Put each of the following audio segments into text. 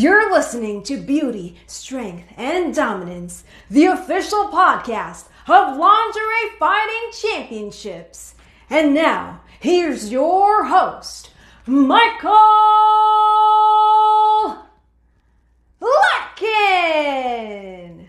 You're listening to Beauty, Strength, and Dominance, the official podcast of Lingerie Fighting Championships. And now, here's your host, Michael Larkin.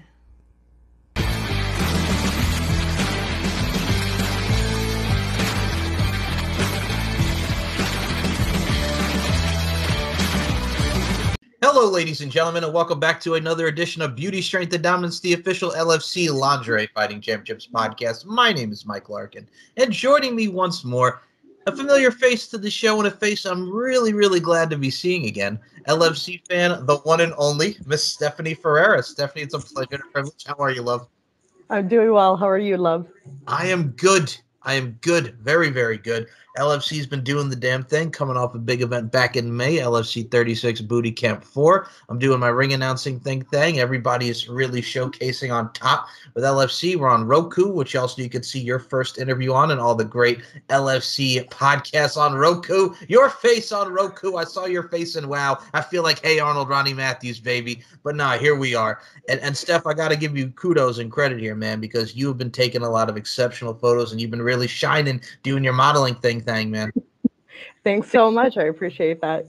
Hello, ladies and gentlemen, and welcome back to another edition of Beauty, Strength, and Dominance, the official LFC Lingerie Fighting Championships podcast. My name is Mike Larkin, and joining me once more, a familiar face to the show and a face I'm really, really glad to be seeing again. LFC fan, the one and only Miss Stephanie Ferreira. Stephanie, it's a pleasure and a privilege. How are you, love? I'm doing well. How are you, love? I am good. I am good. Very, very good. LFC's been doing the damn thing, coming off a big event back in May, LFC 36 Booty Camp 4. I'm doing my ring announcing thing thing. Everybody is really showcasing on top with LFC. We're on Roku, which also you can see your first interview on and all the great LFC podcasts on Roku. Your face on Roku. I saw your face and wow. I feel like, hey, Arnold Ronnie Matthews, baby. But nah, here we are. And, and Steph, I got to give you kudos and credit here, man, because you have been taking a lot of exceptional photos and you've been really shining doing your modeling thing thing, man. Thanks so much. I appreciate that.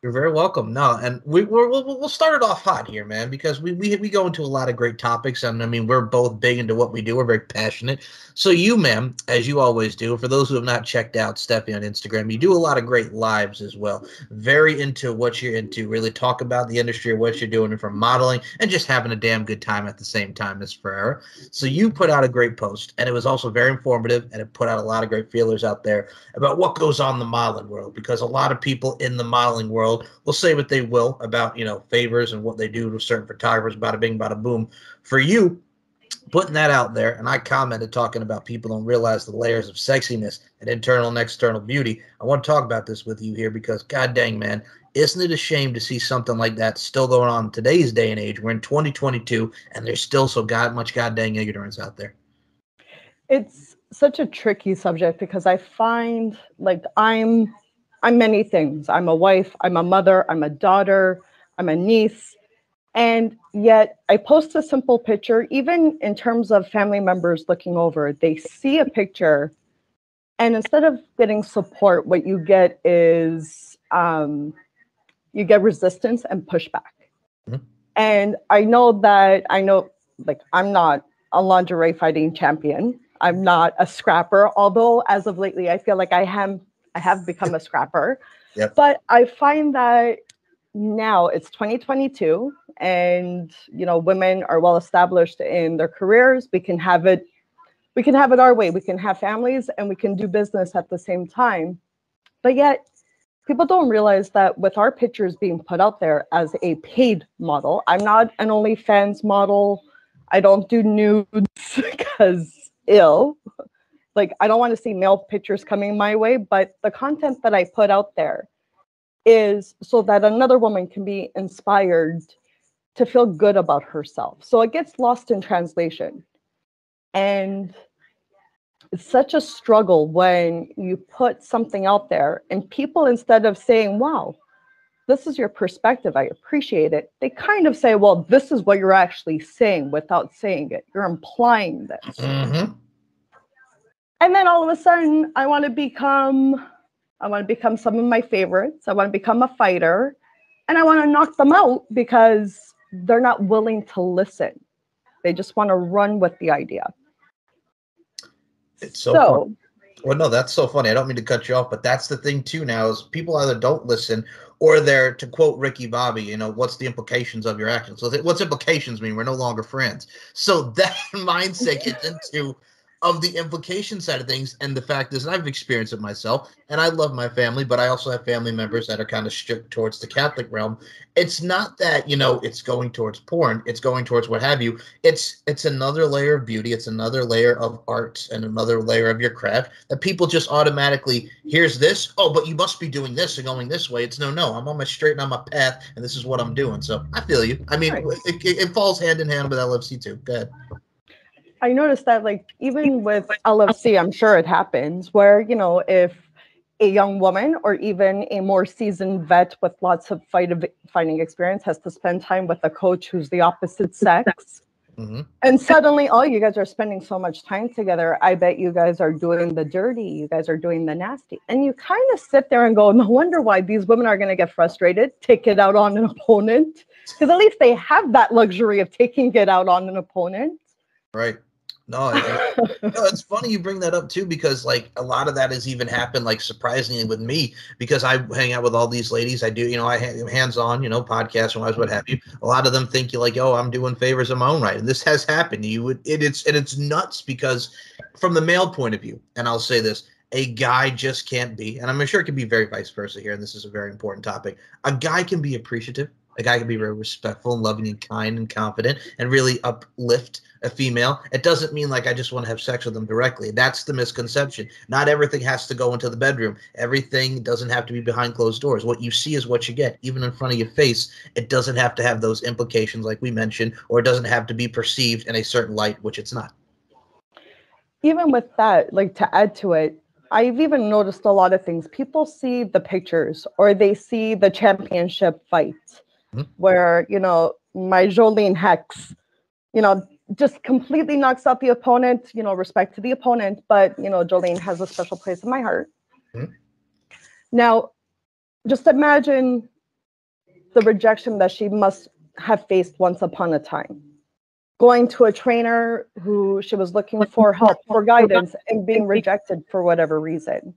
You're very welcome. No, and we we're, we'll we'll start it off hot here, man, because we, we we go into a lot of great topics, and I mean we're both big into what we do. We're very passionate. So you, ma'am, as you always do, for those who have not checked out Steffi on Instagram, you do a lot of great lives as well. Very into what you're into. Really talk about the industry, or what you're doing, from modeling and just having a damn good time at the same time, Miss Ferreira. So you put out a great post, and it was also very informative, and it put out a lot of great feelers out there about what goes on in the modeling world, because a lot of people in the modeling world will say what they will about you know favors and what they do to certain photographers. Bada bing, bada boom. For you, putting that out there, and I commented talking about people don't realize the layers of sexiness and internal and external beauty. I want to talk about this with you here because, god dang, man, isn't it a shame to see something like that still going on in today's day and age? We're in 2022, and there's still so god much god dang ignorance out there. It's such a tricky subject because I find like I'm I'm many things. I'm a wife, I'm a mother, I'm a daughter, I'm a niece. And yet I post a simple picture, even in terms of family members looking over, they see a picture. And instead of getting support, what you get is um, you get resistance and pushback. Mm-hmm. And I know that I know, like, I'm not a lingerie fighting champion. I'm not a scrapper, although as of lately, I feel like I am I have become a scrapper. Yep. But I find that now it's 2022 and you know women are well established in their careers. We can have it we can have it our way. We can have families and we can do business at the same time. But yet people don't realize that with our pictures being put out there as a paid model, I'm not an OnlyFans model. I don't do nudes because ill like I don't want to see male pictures coming my way, but the content that I put out there is so that another woman can be inspired to feel good about herself. So it gets lost in translation. And it's such a struggle when you put something out there and people instead of saying, wow, this is your perspective, I appreciate it, they kind of say, well, this is what you're actually saying without saying it. You're implying this. Mm-hmm and then all of a sudden i want to become i want to become some of my favorites. I want to become a fighter. And i want to knock them out because they're not willing to listen. They just want to run with the idea. It's so, so well no that's so funny. I don't mean to cut you off but that's the thing too now is people either don't listen or they're to quote ricky bobby you know what's the implications of your actions? So what's implications mean? We're no longer friends. So that mindset gets into of the implication side of things. And the fact is, I've experienced it myself, and I love my family, but I also have family members that are kind of strict towards the Catholic realm. It's not that you know it's going towards porn; it's going towards what have you. It's it's another layer of beauty. It's another layer of art and another layer of your craft that people just automatically here's this. Oh, but you must be doing this and going this way. It's no, no. I'm on my straight and on my path, and this is what I'm doing. So I feel you. I mean, right. it, it, it falls hand in hand with LFC too. Go ahead. I noticed that like even with LFC, I'm sure it happens where, you know, if a young woman or even a more seasoned vet with lots of fight of fighting experience has to spend time with a coach who's the opposite sex. Mm-hmm. And suddenly, oh, you guys are spending so much time together. I bet you guys are doing the dirty. You guys are doing the nasty. And you kind of sit there and go, no wonder why these women are going to get frustrated, take it out on an opponent. Because at least they have that luxury of taking it out on an opponent. Right. No, no, it's funny you bring that up too because like a lot of that has even happened like surprisingly with me because I hang out with all these ladies. I do, you know, I have hands on, you know, podcasts and what have you. A lot of them think you like, oh, I'm doing favors of my own right, and this has happened. You would, it, it's and it's nuts because from the male point of view, and I'll say this: a guy just can't be, and I'm sure it can be very vice versa here, and this is a very important topic. A guy can be appreciative a guy can be very respectful and loving and kind and confident and really uplift a female. It doesn't mean like I just want to have sex with them directly. That's the misconception. Not everything has to go into the bedroom. Everything doesn't have to be behind closed doors. What you see is what you get, even in front of your face. It doesn't have to have those implications like we mentioned, or it doesn't have to be perceived in a certain light, which it's not. Even with that, like to add to it, I've even noticed a lot of things. People see the pictures or they see the championship fights mm-hmm. where you know my Jolene Hexx, you know, just completely knocks out the opponent. You know, respect to the opponent, but you know, Jolene has a special place in my heart. Mm-hmm. Now, just imagine the rejection that she must have faced once upon a time. Going to a trainer who she was looking for help, for guidance, and being rejected for whatever reason.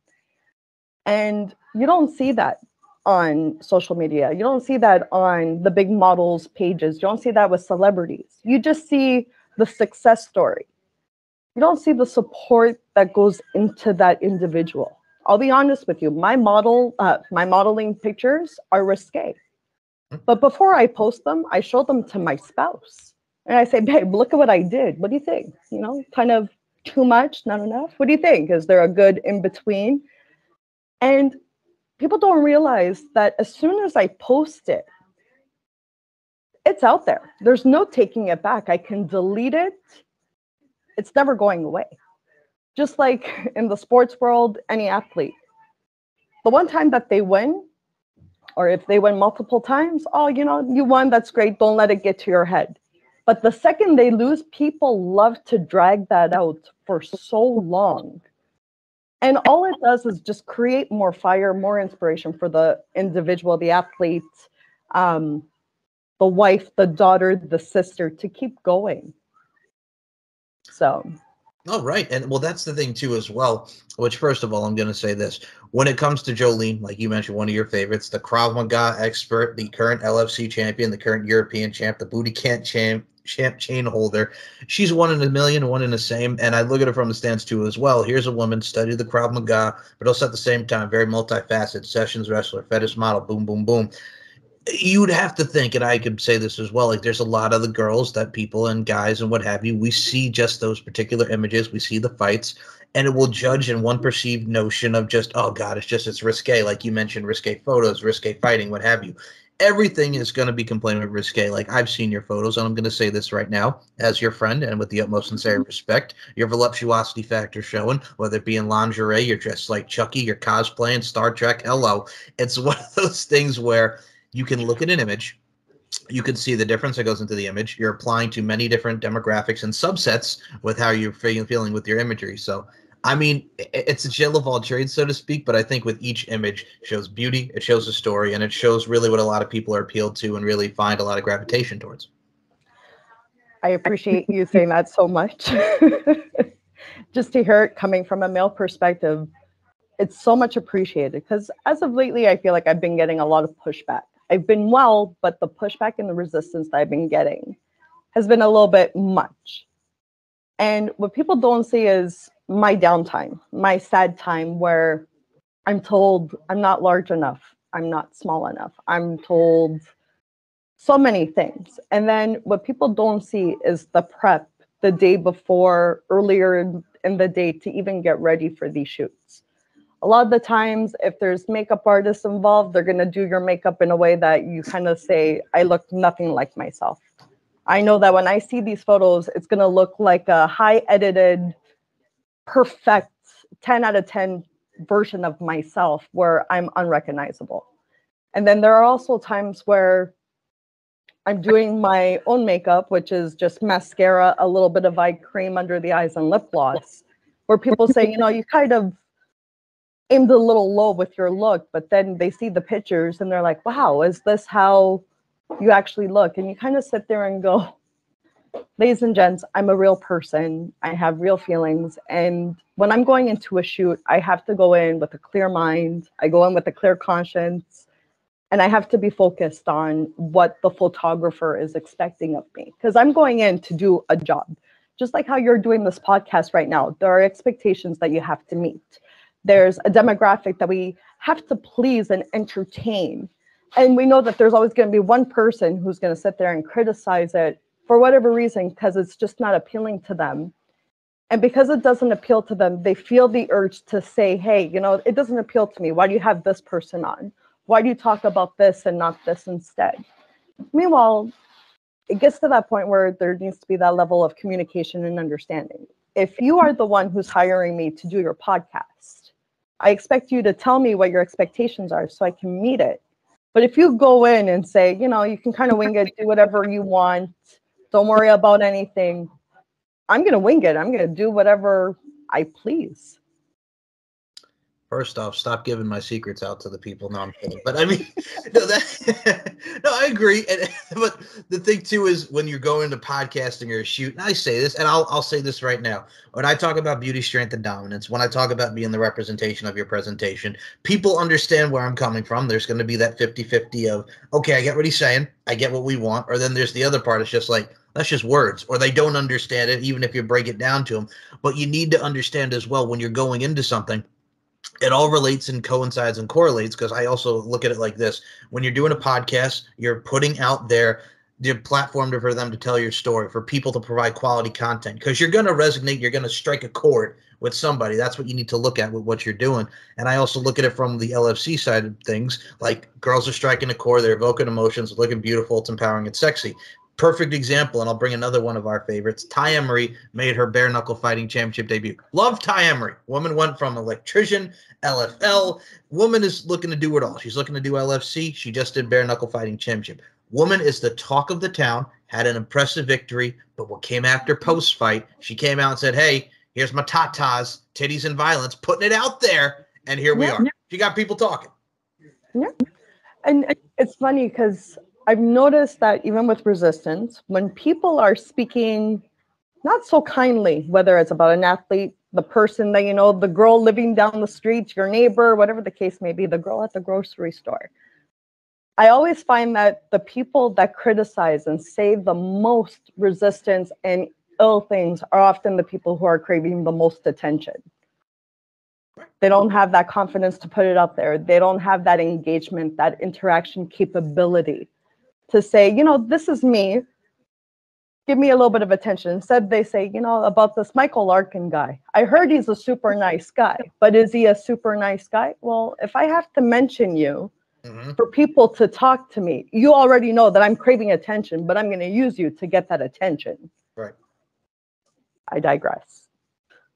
And you don't see that on social media. You don't see that on the big models pages. You don't see that with celebrities. You just see the success story. You don't see the support that goes into that individual. I'll be honest with you. My model, uh, my modeling pictures are risque. But before I post them, I show them to my spouse. And I say, babe, look at what I did. What do you think? You know, kind of too much, not enough. What do you think? Is there a good in between? And people don't realize that as soon as I post it, it's out there. There's no taking it back. I can delete it. It's never going away. Just like in the sports world, any athlete. The one time that they win, or if they win multiple times, oh, you know, you won, that's great. Don't let it get to your head. But the second they lose, people love to drag that out for so long and all it does is just create more fire more inspiration for the individual the athlete um, the wife the daughter the sister to keep going so Oh, right. And well, that's the thing, too, as well. Which, first of all, I'm going to say this. When it comes to Jolene, like you mentioned, one of your favorites, the Krav Maga expert, the current LFC champion, the current European champ, the booty camp champ, champ chain holder. She's one in a million, one in the same. And I look at her from the stance too as well. Here's a woman studied the Krav Maga, but also at the same time very multifaceted. Sessions wrestler, fetish model, boom, boom, boom. You'd have to think, and I could say this as well. Like, there's a lot of the girls that people and guys and what have you. We see just those particular images. We see the fights, and it will judge in one perceived notion of just, oh God, it's just it's risque, like you mentioned, risque photos, risque fighting, what have you everything is going to be complaining risque. Like I've seen your photos, and I'm going to say this right now, as your friend, and with the utmost sincere mm-hmm. respect, your voluptuosity factor showing. Whether it be in lingerie, you're dressed like Chucky, you're cosplaying Star Trek. Hello, it's one of those things where you can look at an image. You can see the difference that goes into the image. You're applying to many different demographics and subsets with how you're feeling with your imagery. So I mean, it's a jill of all trades, so to speak. But I think with each image shows beauty, it shows a story, and it shows really what a lot of people are appealed to and really find a lot of gravitation towards. I appreciate you saying that so much. Just to hear it coming from a male perspective, it's so much appreciated because as of lately, I feel like I've been getting a lot of pushback. I've been well, but the pushback and the resistance that I've been getting has been a little bit much. And what people don't see is my downtime, my sad time where I'm told I'm not large enough, I'm not small enough, I'm told so many things. And then what people don't see is the prep the day before, earlier in, in the day to even get ready for these shoots. A lot of the times, if there's makeup artists involved, they're going to do your makeup in a way that you kind of say, I look nothing like myself. I know that when I see these photos, it's going to look like a high edited perfect 10 out of 10 version of myself where I'm unrecognizable. And then there are also times where I'm doing my own makeup, which is just mascara, a little bit of eye cream under the eyes, and lip gloss, where people say, you know, you kind of aimed a little low with your look, but then they see the pictures and they're like, wow, is this how you actually look? And you kind of sit there and go, ladies and gents, I'm a real person. I have real feelings. And when I'm going into a shoot, I have to go in with a clear mind. I go in with a clear conscience and I have to be focused on what the photographer is expecting of me because I'm going in to do a job. Just like how you're doing this podcast right now, there are expectations that you have to meet. There's a demographic that we have to please and entertain. And we know that there's always going to be one person who's going to sit there and criticize it for whatever reason because it's just not appealing to them. And because it doesn't appeal to them, they feel the urge to say, hey, you know, it doesn't appeal to me. Why do you have this person on? why do you talk about this and not this instead? Meanwhile, it gets to that point where there needs to be that level of communication and understanding. If you are the one who's hiring me to do your podcast, I expect you to tell me what your expectations are so I can meet it. But if you go in and say, you know, you can kind of wing it, do whatever you want, don't worry about anything, I'm going to wing it. I'm going to do whatever I please. First off, stop giving my secrets out to the people. No, I'm kidding. But I mean, no, that no, I agree. And but the thing too is when you're going to podcasting or a shoot, and I say this, and I'll I'll say this right now. When I talk about beauty, strength, and dominance, when I talk about being the representation of your presentation, people understand where I'm coming from. There's going to be that 50-50 of okay, I get what he's saying, I get what we want, or then there's the other part. It's just like that's just words, or they don't understand it, even if you break it down to them. But you need to understand as well when you're going into something it all relates and coincides and correlates because I also look at it like this. When you're doing a podcast, you're putting out there the platform for them to tell your story, for people to provide quality content because you're going to resonate, you're going to strike a chord with somebody. That's what you need to look at with what you're doing. And I also look at it from the LFC side of things. Like girls are striking a chord, they're evoking emotions, looking beautiful, it's empowering, it's sexy perfect example, and I'll bring another one of our favorites. Tai Emery made her bare knuckle fighting championship debut. Love Tai Emery. Woman went from electrician, LFL. Woman is looking to do it all. She's looking to do LFC. She just did bare knuckle fighting championship. Woman is the talk of the town, had an impressive victory, but what came after post fight, she came out and said, Hey, here's my tatas, titties and violence, putting it out there. And here we yeah, are. Yeah. She got people talking. Yeah. And it's funny because I've noticed that even with resistance, when people are speaking not so kindly, whether it's about an athlete, the person that you know, the girl living down the street, your neighbor, whatever the case may be, the girl at the grocery store. I always find that the people that criticize and say the most resistance and ill things are often the people who are craving the most attention. They don't have that confidence to put it up there. They don't have that engagement, that interaction capability to say, you know, this is me. Give me a little bit of attention. Instead, they say, you know, about this Michael Larkin guy. I heard he's a super nice guy, but is he a super nice guy? Well, if I have to mention you mm-hmm. for people to talk to me, you already know that I'm craving attention, but I'm going to use you to get that attention. Right. I digress.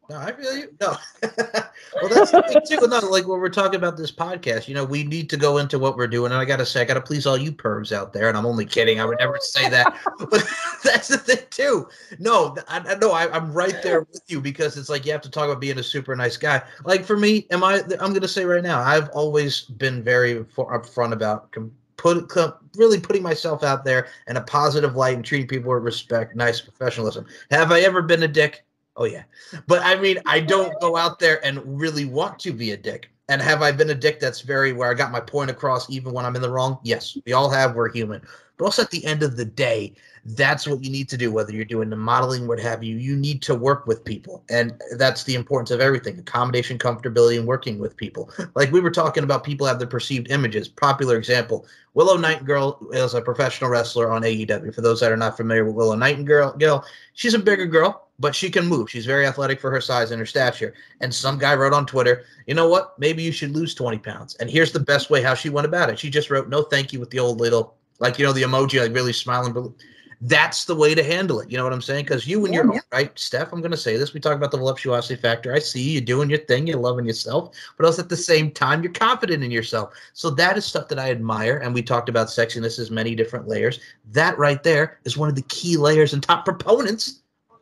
No, I really no. well, that's the thing too. No, like when we're talking about this podcast, you know, we need to go into what we're doing. And I gotta say, I gotta please all you pervs out there. And I'm only kidding. I would never say that. but that's the thing too. No, I know I, am right there with you because it's like you have to talk about being a super nice guy. Like for me, am I? I'm gonna say right now, I've always been very upfront about. Put, really putting myself out there in a positive light and treating people with respect, nice professionalism. Have I ever been a dick? Oh yeah. But I mean, I don't go out there and really want to be a dick. And have I been a dick that's very where I got my point across even when I'm in the wrong? Yes, we all have. We're human. But also at the end of the day, that's what you need to do, whether you're doing the modeling, what have you. You need to work with people. And that's the importance of everything accommodation, comfortability, and working with people. Like we were talking about, people have their perceived images. Popular example Willow Nightingale is a professional wrestler on AEW. For those that are not familiar with Willow Nightingale, girl, she's a bigger girl but she can move. She's very athletic for her size and her stature. And some guy wrote on Twitter, you know what? Maybe you should lose 20 pounds. And here's the best way how she went about it. She just wrote, no, thank you with the old little, like, you know, the emoji, like really smiling. That's the way to handle it. You know what I'm saying? Because you and Yeah, your yeah. right, Steph. I'm going to say this. We talk about the voluptuosity factor. I see you doing your thing. You're loving yourself, but also at the same time, you're confident in yourself. So that is stuff that I admire. And we talked about sexiness as many different layers. That right there is one of the key layers and top proponents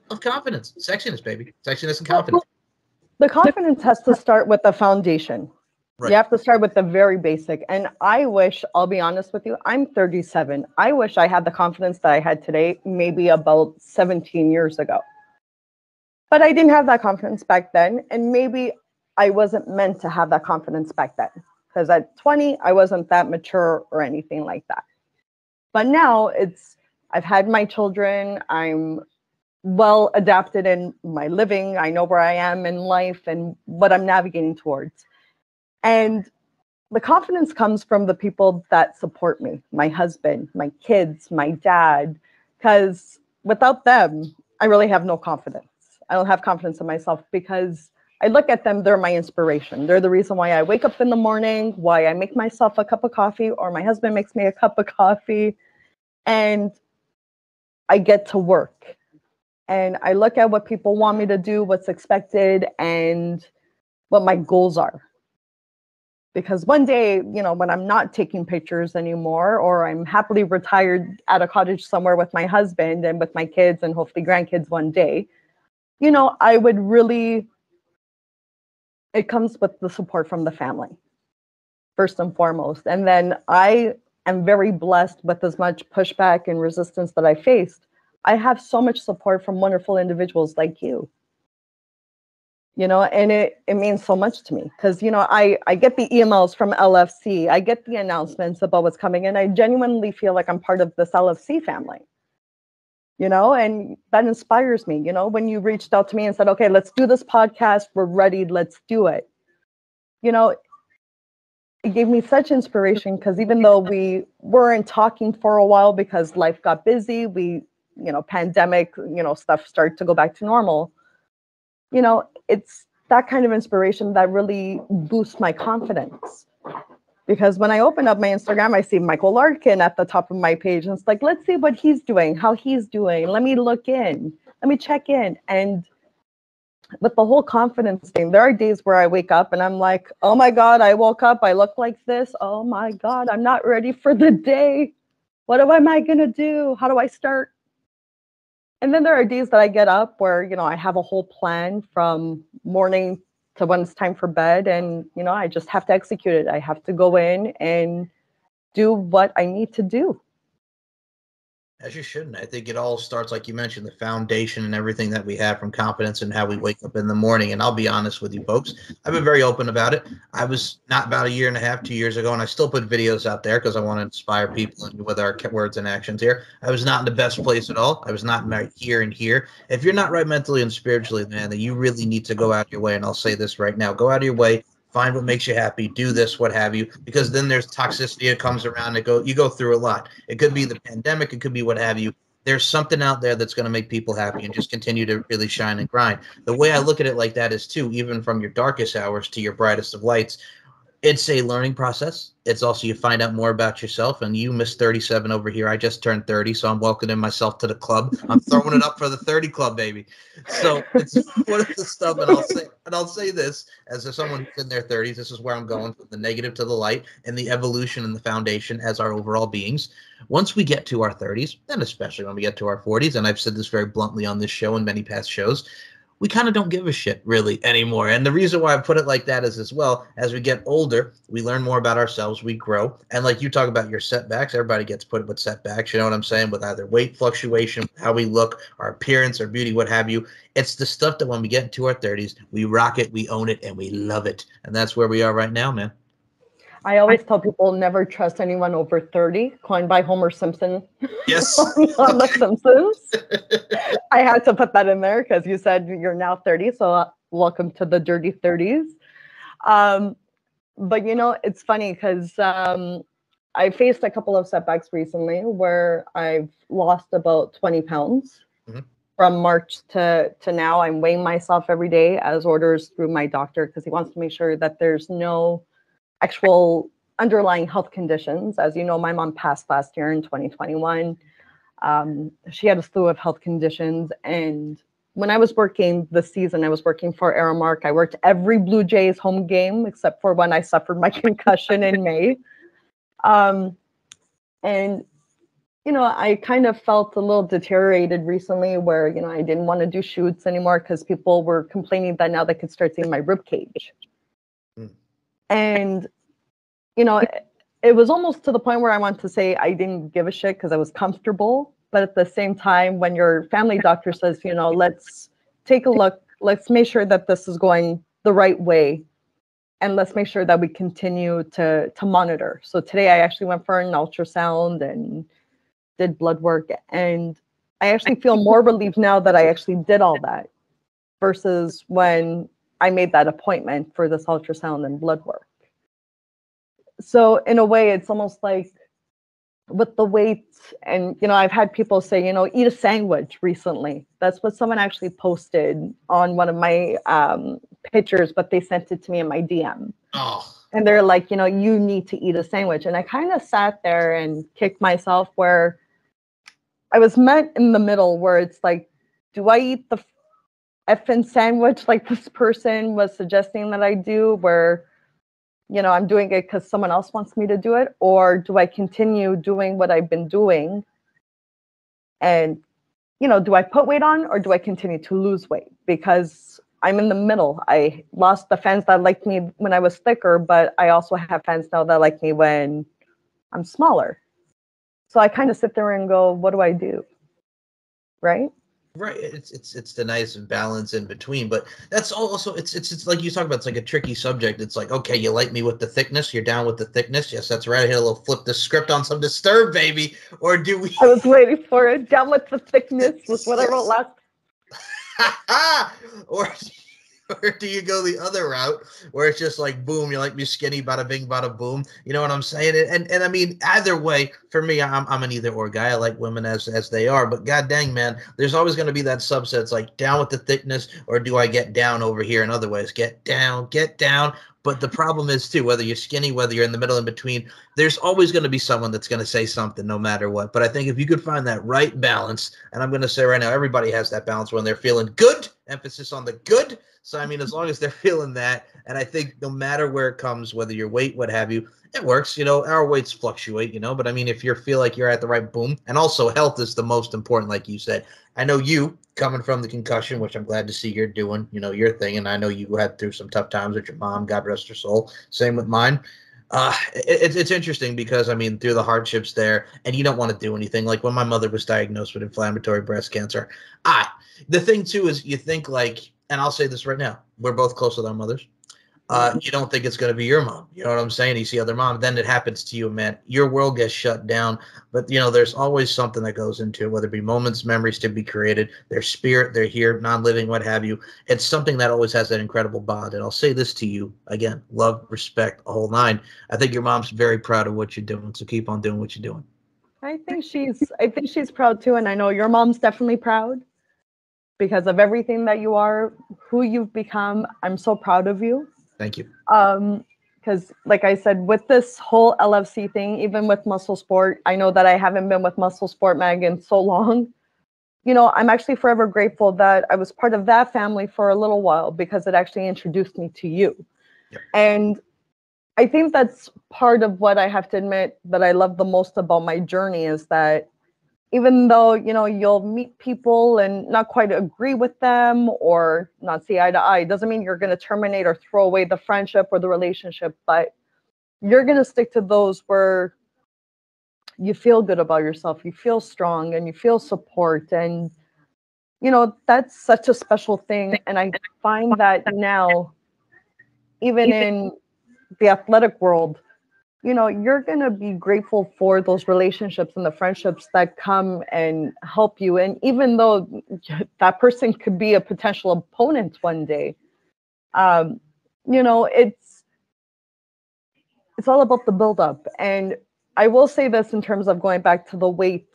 of confidence. Sexiness, baby. Sexiness and confidence. The confidence has to start with the foundation. Right. You have to start with the very basic. And I wish, I'll be honest with you, I'm 37. I wish I had the confidence that I had today, maybe about 17 years ago. But I didn't have that confidence back then. And maybe I wasn't meant to have that confidence back then. Because at 20, I wasn't that mature or anything like that. But now it's, I've had my children. I'm well adapted in my living. I know where I am in life and what I'm navigating towards. And the confidence comes from the people that support me my husband, my kids, my dad. Because without them, I really have no confidence. I don't have confidence in myself because I look at them, they're my inspiration. They're the reason why I wake up in the morning, why I make myself a cup of coffee, or my husband makes me a cup of coffee. And I get to work and I look at what people want me to do, what's expected, and what my goals are. Because one day, you know, when I'm not taking pictures anymore, or I'm happily retired at a cottage somewhere with my husband and with my kids and hopefully grandkids one day, you know, I would really, it comes with the support from the family, first and foremost. And then I am very blessed with as much pushback and resistance that I faced I have so much support from wonderful individuals like you. You know, and it, it means so much to me because, you know, I, I get the emails from LFC, I get the announcements about what's coming, and I genuinely feel like I'm part of this LFC family. You know, and that inspires me. You know, when you reached out to me and said, okay, let's do this podcast, we're ready, let's do it. You know, it gave me such inspiration because even though we weren't talking for a while because life got busy, we you know pandemic you know stuff started to go back to normal you know it's that kind of inspiration that really boosts my confidence. Because when i open up my instagram i see michael larkin at the top of my page and it's like let's see what he's doing how he's doing. Let me look in. Let me check in. And with the whole confidence thing there are days where i wake up and i'm like oh my god i woke up i look like this. Oh my god i'm not ready for the day. What am i going to do? How do i start and then there are days that I get up where, you know, I have a whole plan from morning to when it's time for bed. And, you know, I just have to execute it. I have to go in and do what I need to do. As you shouldn't. I think it all starts, like you mentioned, the foundation and everything that we have from confidence and how we wake up in the morning. And I'll be honest with you, folks, I've been very open about it. I was not about a year and a half, two years ago, and I still put videos out there because I want to inspire people with our words and actions here. I was not in the best place at all. I was not right here and here. If you're not right mentally and spiritually, man, then you really need to go out your way. And I'll say this right now go out of your way, find what makes you happy do this what have you because then there's toxicity that comes around it go you go through a lot. It could be the pandemic it could be what have you. There's something out there that's going to make people happy and just continue to really shine and grind. The way i look at it like that is too even from your darkest hours to your brightest of lights it's a learning process. It's also you find out more about yourself and you miss 37 over here. I just turned 30 so i'm welcoming myself to the club. I'm throwing it up for the 30 club baby. So it's one of the stuff and i'll say and i'll say this as someone who's in their 30s this is where i'm going from the negative to the light and the evolution and the foundation as our overall beings. Once we get to our 30s and especially when we get to our 40s and i've said this very bluntly on this show and many past shows we kind of don't give a shit really anymore. And the reason why I put it like that is as well, as we get older, we learn more about ourselves, we grow. And like you talk about your setbacks, everybody gets put with setbacks, you know what I'm saying? With either weight fluctuation, how we look, our appearance, our beauty, what have you. It's the stuff that when we get into our 30s, we rock it, we own it, and we love it. And that's where we are right now, man. I always tell people never trust anyone over 30, coined by Homer Simpson Yes. on The Simpsons. I had to put that in there because you said you're now 30. So, uh, welcome to the dirty 30s. Um, but you know, it's funny because um, I faced a couple of setbacks recently where I've lost about 20 pounds. Mhm. From March to, to now, I'm weighing myself every day as orders through my doctor because he wants to make sure that there's no actual underlying health conditions. As you know, my mom passed last year in 2021. Um, she had a slew of health conditions. And when I was working this season, I was working for Aramark. I worked every Blue Jays home game except for when I suffered my concussion in May. Um, and you know, I kind of felt a little deteriorated recently where, you know, I didn't want to do shoots anymore because people were complaining that now they could start seeing my rib cage. And, you know, it, was almost to the point where I wanted to say I didn't give a shit because I was comfortable. But at the same time, when your family doctor says, you know, let's take a look, let's make sure that this is going the right way. And let's make sure that we continue to to monitor. So today I actually went for an ultrasound and did blood work and I actually feel more relieved now that I actually did all that versus when I made that appointment for this ultrasound and blood work. So in a way, it's almost like with the weight, and you know, I've had people say, you know, eat a sandwich recently. That's what someone actually posted on one of my um, pictures, but they sent it to me in my DM. Oh. And they're like, you know, you need to eat a sandwich. And I kind of sat there and kicked myself where I was met in the middle where it's like, do I eat the effing sandwich like this person was suggesting that I do, where, you know, I'm doing it because someone else wants me to do it? Or do I continue doing what I've been doing? And, you know, do I put weight on or do I continue to lose weight? Because I'm in the middle. I lost the fans that liked me when I was thicker, but I also have fans now that like me when I'm smaller. So I kind of sit there and go, what do I do? Right? Right. It's it's it's the nice balance in between, but that's also it's it's it's like you talk about. It's like a tricky subject. It's like okay, you like me with the thickness. You're down with the thickness. Yes, that's right. I hit a little flip the script on some disturb baby. Or do we? I was waiting for it. Down with the thickness was what I wrote last. or or do you go the other route where it's just like boom, you like me skinny, bada bing, bada boom? You know what I'm saying? And and, and I mean, either way, for me, I'm I'm an either or guy. I like women as as they are, but god dang man, there's always going to be that subset. It's like down with the thickness, or do I get down over here in other ways? Get down, get down. But the problem is too, whether you're skinny, whether you're in the middle in between, there's always going to be someone that's going to say something no matter what. But I think if you could find that right balance, and I'm going to say right now, everybody has that balance when they're feeling good, emphasis on the good, so I mean, as long as they're feeling that, and I think no matter where it comes, whether your weight, what have you, it works. You know, our weights fluctuate. You know, but I mean, if you feel like you're at the right boom, and also health is the most important, like you said. I know you coming from the concussion, which I'm glad to see you're doing. You know, your thing, and I know you had through some tough times with your mom. God rest her soul. Same with mine. Uh, it, it's interesting because I mean, through the hardships there, and you don't want to do anything. Like when my mother was diagnosed with inflammatory breast cancer, I the thing too is you think like and I'll say this right now: we're both close with our mothers. Uh, mm-hmm. you don't think it's going to be your mom. You know what I'm saying? You see other mom, then it happens to you, man. Your world gets shut down. But you know, there's always something that goes into it, whether it be moments, memories to be created, their spirit, they're here, non-living, what have you. It's something that always has that incredible bond. And I'll say this to you again: love, respect, a whole nine. I think your mom's very proud of what you're doing. So keep on doing what you're doing. I think she's I think she's proud too, and I know your mom's definitely proud because of everything that you are, who you've become. I'm so proud of you. Thank you. Um, because like I said, with this whole LFC thing, even with Muscle Sport, I know that I haven't been with Muscle Sport Mag in so long. You know, I'm actually forever grateful that I was part of that family for a little while because it actually introduced me to you. And I think that's part of what I have to admit that I love the most about my journey is that even though you know you'll meet people and not quite agree with them or not see eye to eye doesn't mean you're going to terminate or throw away the friendship or the relationship but you're going to stick to those where you feel good about yourself you feel strong and you feel support and you know that's such a special thing and i find that now even in the athletic world you know you're going to be grateful for those relationships and the friendships that come and help you. And even though that person could be a potential opponent one day um, you know it's it's all about the build up and i will say this in terms of going back to the weight.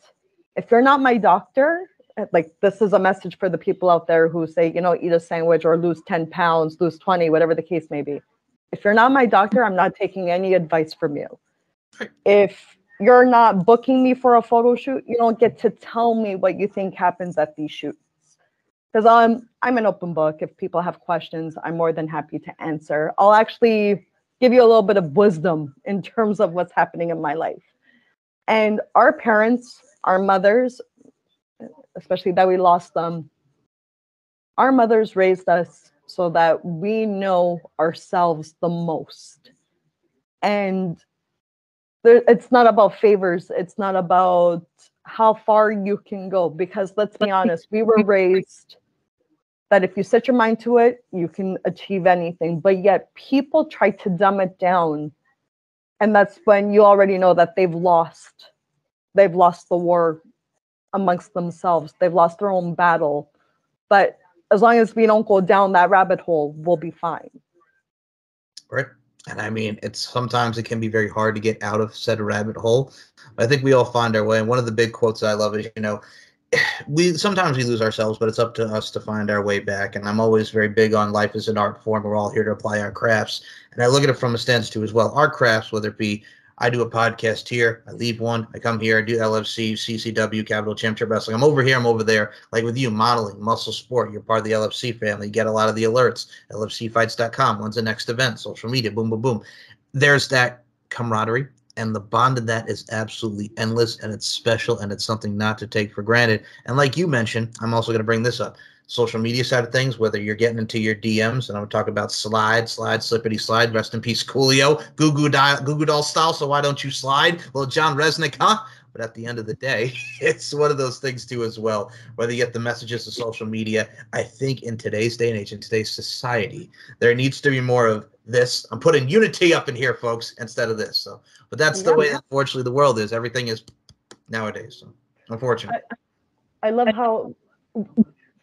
If you're not my doctor like this is a message for the people out there who say you know eat a sandwich or lose 10 pounds lose 20 whatever the case may be if you're not my doctor, I'm not taking any advice from you. If you're not booking me for a photo shoot, you don't get to tell me what you think happens at these shoots. Because I'm I'm an open book. If people have questions, I'm more than happy to answer. I'll actually give you a little bit of wisdom in terms of what's happening in my life. And our parents, our mothers, especially that we lost them, our mothers raised us so that we know ourselves the most. And there, it's not about favors, it's not about how far you can go. Because let's be honest, we were raised that if you set your mind to it, you can achieve anything. But yet people try to dumb it down. And that's when you already know that they've lost. They've lost the war amongst themselves. They've lost their own battle. But as long as we don't go down that rabbit hole, we'll be fine. Right. And I mean, it's sometimes it can be very hard to get out of said rabbit hole. I think we all find our way. And one of the big quotes I love is, you know, we sometimes we lose ourselves, but it's up to us to find our way back. And I'm always very big on life as an art form. We're all here to apply our crafts. And I look at it from a stance too as well. Our crafts, whether it be I do a podcast here, I leave one, I come here, I do LFC, CCW, Capital Championship Wrestling. I'm over here, I'm over there. Like with you, modeling, muscle sport, you're part of the LFC family. You get a lot of the alerts. LFCfights.com, when's the next event, social media, boom, boom, boom. There's that camaraderie and the bond in that is absolutely endless and it's special and it's something not to take for granted. And like you mentioned, I'm also going to bring this up social media side of things, whether you're getting into your DMs, and I'm talking about slide, slide, slippity slide, rest in peace, Coolio, Goo Goo, Di- Goo Goo Doll style. So why don't you slide? Well, John Rzeznik, huh? But at the end of the day, it's one of those things too as well. Whether you get the messages of social media, I think in today's day and age, in today's society, there needs to be more of this. I'm putting unity up in here, folks, instead of this. So, but that's the way, unfortunately, the world is. Everything is nowadays. So, unfortunately. I, I love how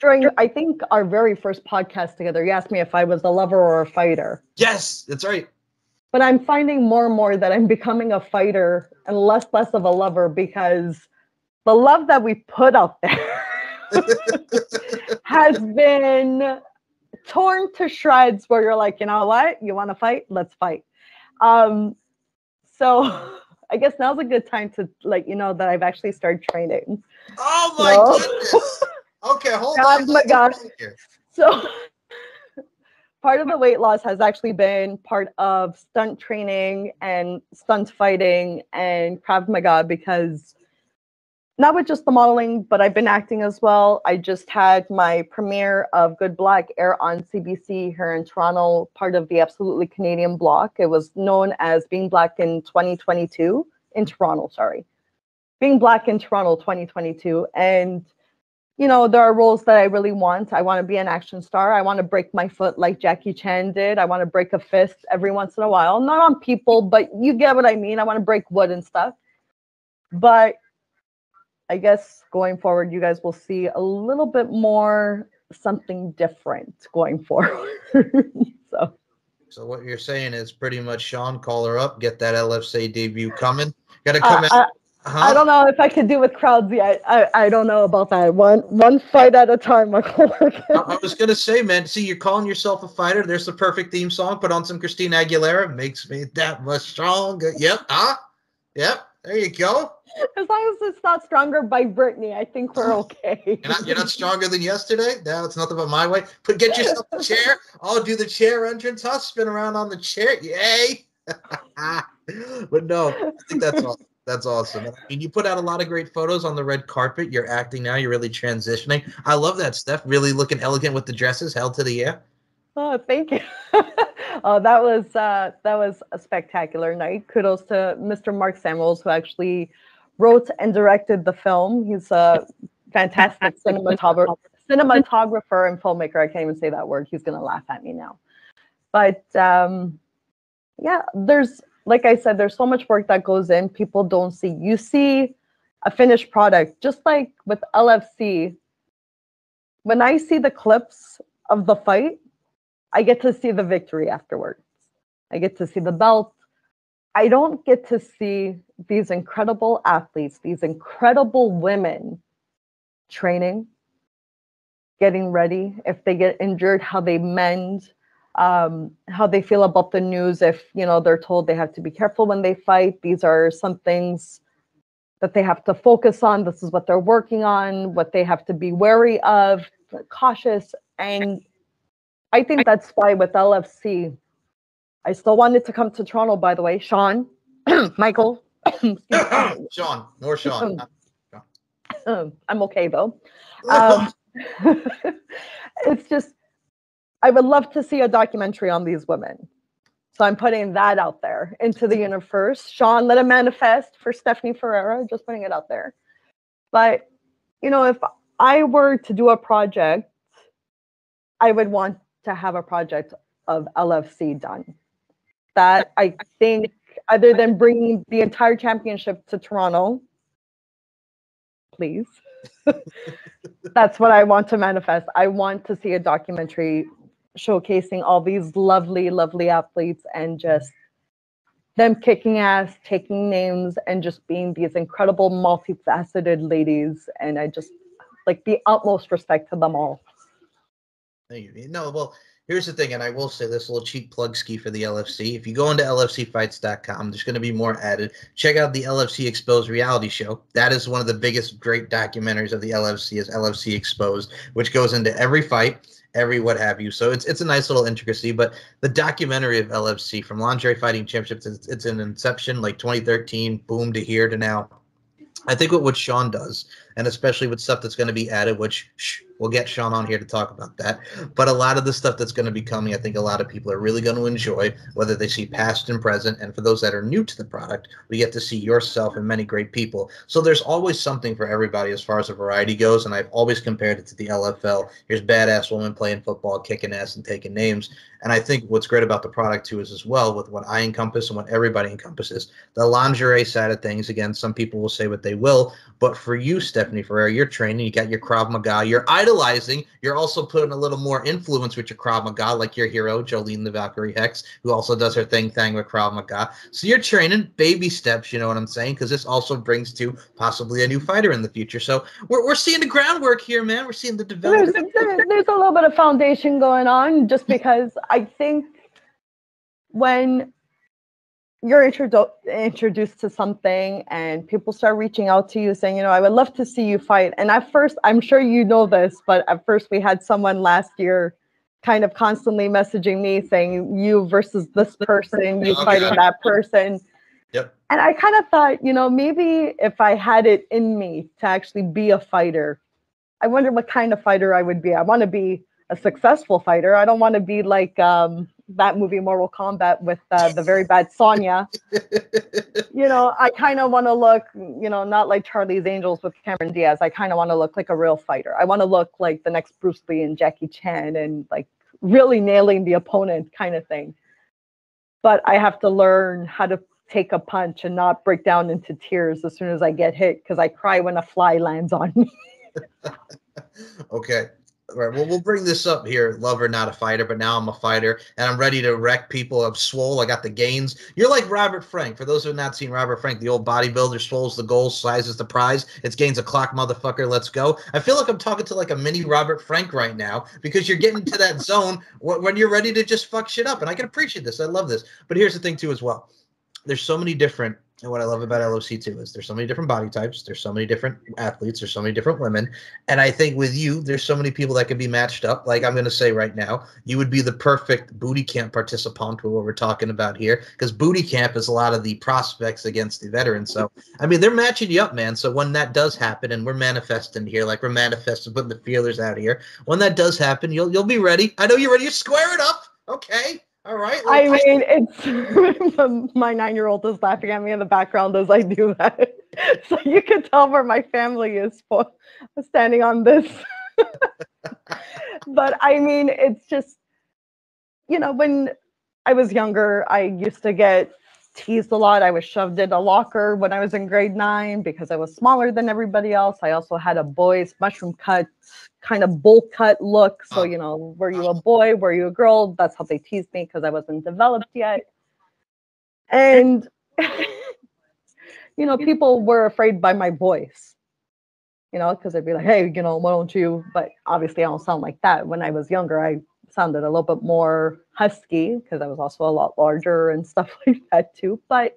during I think our very first podcast together, you asked me if I was a lover or a fighter. Yes, that's right. But I'm finding more and more that I'm becoming a fighter and less less of a lover because the love that we put out there has been torn to shreds where you're like, you know what? You want to fight? Let's fight. Um, so I guess now's a good time to let you know that I've actually started training. Oh my so, goodness. Okay, hold oh on. my God. So part of the weight loss has actually been part of stunt training and stunt fighting and Krav Maga because not with just the modeling, but I've been acting as well. I just had my premiere of Good Black air on CBC here in Toronto, part of the Absolutely Canadian block. It was known as Being Black in 2022 in Toronto, sorry. Being Black in Toronto 2022. And you know, there are roles that I really want. I want to be an action star. I want to break my foot like Jackie Chan did. I want to break a fist every once in a while. Not on people, but you get what I mean. I want to break wood and stuff. But I guess going forward, you guys will see a little bit more something different going forward. so. So what you're saying is pretty much Sean, call her up, get that LFC debut coming. Got to come uh, out. Uh-huh. I don't know if I could do with crowds yet. I, I don't know about that. One one fight at a time, Michael. I was gonna say, man. See, you're calling yourself a fighter. There's the perfect theme song. Put on some Christina Aguilera. Makes me that much stronger. Yep. Huh? Yep. There you go. As long as it's not stronger by Britney, I think we're okay. You're not, you're not stronger than yesterday. No, it's nothing but my way. Put get yourself a chair. I'll do the chair entrance. I'll spin around on the chair. Yay! but no, I think that's all. That's awesome. I mean, you put out a lot of great photos on the red carpet. You're acting now. You're really transitioning. I love that, Steph. Really looking elegant with the dresses held to the air. Oh, thank you. oh, that was uh, that was a spectacular night. Kudos to Mr. Mark Samuels who actually wrote and directed the film. He's a fantastic cinematographer, cinematographer and filmmaker. I can't even say that word. He's gonna laugh at me now. But um, yeah, there's like I said, there's so much work that goes in. People don't see. You see a finished product, just like with LFC. When I see the clips of the fight, I get to see the victory afterwards. I get to see the belt. I don't get to see these incredible athletes, these incredible women training, getting ready. If they get injured, how they mend, um, how they feel about the news if you know they're told they have to be careful when they fight these are some things that they have to focus on. This is what they're working on, what they have to be wary of, cautious. And I think that's why with LFC, I still wanted to come to Toronto, by the way. Sean, Michael. Sean, more Sean. I'm okay though. Um, it's just, I would love to see a documentary on these women. So I'm putting that out there into the universe. Sean, let it manifest for Stephanie Ferreira, just putting it out there. But, you know, if I were to do a project, I would want to have a project of LFC done. That I think, other than bringing the entire championship to Toronto, please. That's what I want to manifest. I want to see a documentary showcasing all these lovely, lovely athletes and just them kicking ass, taking names, and just being these incredible, multifaceted ladies. And I just like the utmost respect to them all. Thank you. No, well, here's the thing, and I will say this little cheap plug ski for the LFC. If you go into LFCfights.com, there's going to be more added. Check out the LFC Exposed reality show. That is one of the biggest, great documentaries of the LFC, is LFC Exposed, which goes into every fight every what have you. So it's it's a nice little intricacy. But the documentary of LFC from Lingerie Fighting Championships, it's, it's an inception like 2013, boom to here to now. I think what, what Sean does, and especially with stuff that's going to be added, which we'll get Sean on here to talk about that. But a lot of the stuff that's going to be coming, I think a lot of people are really going to enjoy, whether they see past and present. And for those that are new to the product, we get to see yourself and many great people. So there's always something for everybody as far as a variety goes. And I've always compared it to the LFL. Here's badass women playing football, kicking ass, and taking names. And I think what's great about the product too is as well with what I encompass and what everybody encompasses the lingerie side of things. Again, some people will say what they will, but for you, Stephanie Ferrer, you're training, you got your Krav Maga, you're idolizing, you're also putting a little more influence with your Krav Maga, like your hero, Jolene the Valkyrie Hexx, who also does her thing thing with Krav Maga. So you're training baby steps, you know what I'm saying? Because this also brings to possibly a new fighter in the future. So we're, we're seeing the groundwork here, man. We're seeing the development. There's, there's a little bit of foundation going on just because I think when you're introdu- introduced to something and people start reaching out to you saying, you know, I would love to see you fight. And at first, I'm sure you know this, but at first we had someone last year kind of constantly messaging me saying, you versus this person, you okay. fighting that person. Yep. And I kind of thought, you know, maybe if I had it in me to actually be a fighter, I wonder what kind of fighter I would be. I want to be a successful fighter. I don't want to be like um, that movie Mortal Kombat with uh, the very bad Sonya. you know, I kind of want to look, you know, not like Charlie's Angels with Cameron Diaz. I kind of want to look like a real fighter. I want to look like the next Bruce Lee and Jackie Chan and like really nailing the opponent kind of thing. But I have to learn how to take a punch and not break down into tears as soon as I get hit because I cry when a fly lands on me. okay. All right. Well, we'll bring this up here. Lover, not a fighter, but now I'm a fighter, and I'm ready to wreck people. I'm swole. I got the gains. You're like Robert Frank. For those who have not seen Robert Frank, the old bodybuilder, swole's the goal, size is the prize. It's gains a clock, motherfucker. Let's go. I feel like I'm talking to like a mini Robert Frank right now because you're getting to that zone when you're ready to just fuck shit up, and I can appreciate this. I love this. But here's the thing too, as well. There's so many different and what I love about LOC too is there's so many different body types, there's so many different athletes, there's so many different women, and I think with you, there's so many people that can be matched up. Like I'm going to say right now, you would be the perfect booty camp participant what we're talking about here, because booty camp is a lot of the prospects against the veterans. So I mean, they're matching you up, man. So when that does happen, and we're manifesting here, like we're manifesting, putting the feelers out here. When that does happen, you'll you'll be ready. I know you're ready. You square it up, okay? All right. I mean, it's my nine-year-old is laughing at me in the background as I do that, so you can tell where my family is for standing on this. but I mean, it's just, you know, when I was younger, I used to get teased a lot. I was shoved in a locker when I was in grade nine because I was smaller than everybody else. I also had a boy's mushroom cut, kind of bowl cut look. So, ah. you know, were you a boy? Were you a girl? That's how they teased me because I wasn't developed yet. And, you know, people were afraid by my voice, you know, because they'd be like, hey, you know, why don't you? But obviously, I don't sound like that. When I was younger, I sounded a little bit more husky because I was also a lot larger and stuff like that too. But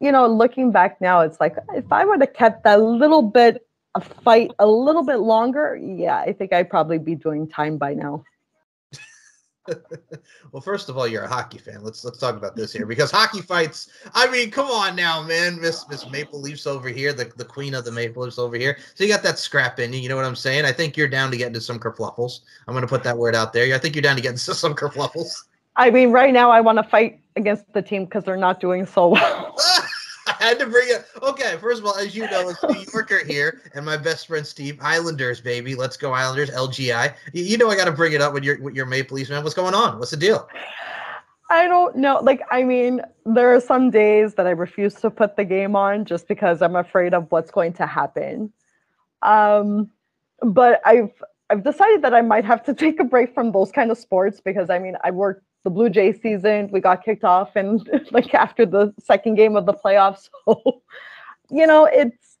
you know, looking back now, it's like if I would have kept that little bit of fight a little bit longer, yeah, I think I'd probably be doing time by now. well, first of all, you're a hockey fan. Let's let's talk about this here because hockey fights. I mean, come on now, man. Miss Miss Maple Leafs over here, the, the queen of the Maple Leafs over here. So you got that scrap in you. You know what I'm saying? I think you're down to get into some kerfluffles. I'm going to put that word out there. I think you're down to get into some kerfluffles. I mean, right now I want to fight against the team because they're not doing so well. Had to bring it. Okay, first of all, as you know, it's New Yorker here, and my best friend Steve, Islanders, baby. Let's go Islanders, LGI. You, you know I got to bring it up with your with your Maple Leafs, man. What's going on? What's the deal? I don't know. Like, I mean, there are some days that I refuse to put the game on just because I'm afraid of what's going to happen. Um, but I've I've decided that I might have to take a break from those kind of sports because I mean I worked the Blue Jay season. We got kicked off and like after the second game of the playoffs. So, you know, it's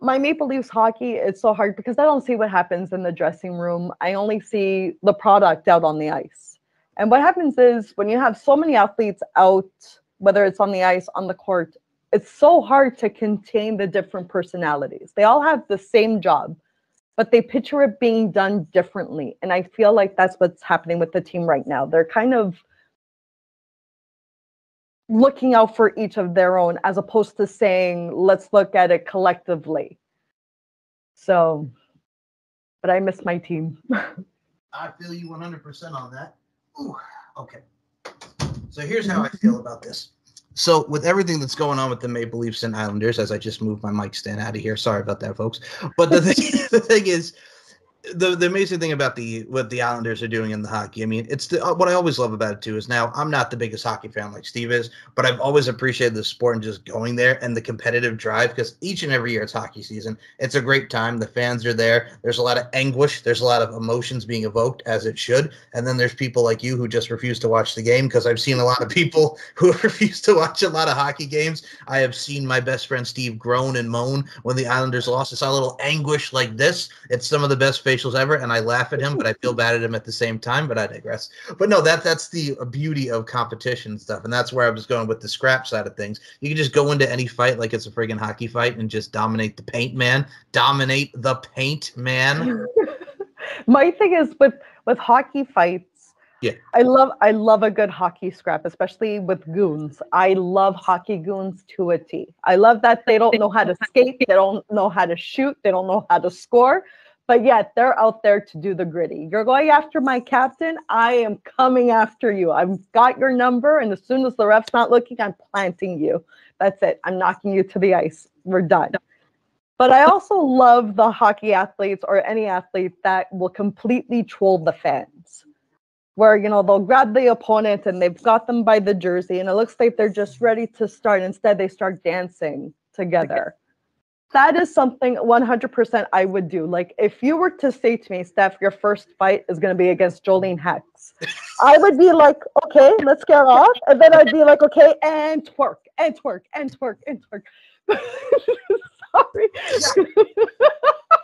my Maple Leafs hockey. It's so hard because I don't see what happens in the dressing room. I only see the product out on the ice. And what happens is when you have so many athletes out, whether it's on the ice, on the court, it's so hard to contain the different personalities. They all have the same job but they picture it being done differently. And I feel like that's what's happening with the team right now. They're kind of looking out for each of their own as opposed to saying, let's look at it collectively. So, but I miss my team. I feel you 100% on that. Ooh, okay. So here's how I feel about this. So with everything that's going on with the Maple Leafs and Islanders, as I just moved my mic stand out of here, sorry about that, folks. But the thing, the thing is, the the amazing thing about the what the Islanders are doing in the hockey. I mean, it's the uh, what I always love about it too is now I'm not the biggest hockey fan like Steve is, but I've always appreciated the sport and just going there and the competitive drive because each and every year it's hockey season. It's a great time. The fans are there. There's a lot of anguish. There's a lot of emotions being evoked as it should. And then there's people like you who just refuse to watch the game because I've seen a lot of people who refuse to watch a lot of hockey games. I have seen my best friend Steve groan and moan when the Islanders lost. I saw a little anguish like this. It's some of the best facials ever, and I laugh at him, but I feel bad at him at the same time. But I digress. But no, that that's the beauty of competition stuff, and that's where I was going with the scrap side of things. You can just go into any fight like it's a friggin' hockey fight and just dominate the paint, man. Dominate the paint, man. My thing is with with hockey fights. Yeah. I love I love a good hockey scrap, especially with goons. I love hockey goons to a T. I love that they don't know how to skate, they don't know how to shoot, they don't know how to score, but yet they're out there to do the gritty. You're going after my captain. I am coming after you. I've got your number, and as soon as the ref's not looking, I'm planting you. That's it. I'm knocking you to the ice. We're done. But I also love the hockey athletes or any athlete that will completely troll the fans. Where, you know, they'll grab the opponent and they've got them by the jersey and it looks like they're just ready to start. Instead, they start dancing together that is something 100% I would do. Like, if you were to say to me, Steph, your first fight is going to be against Jolene Hexx, I would be like, okay, let's get off. And then I'd be like, okay, and twerk, and twerk, and twerk, and twerk. Sorry.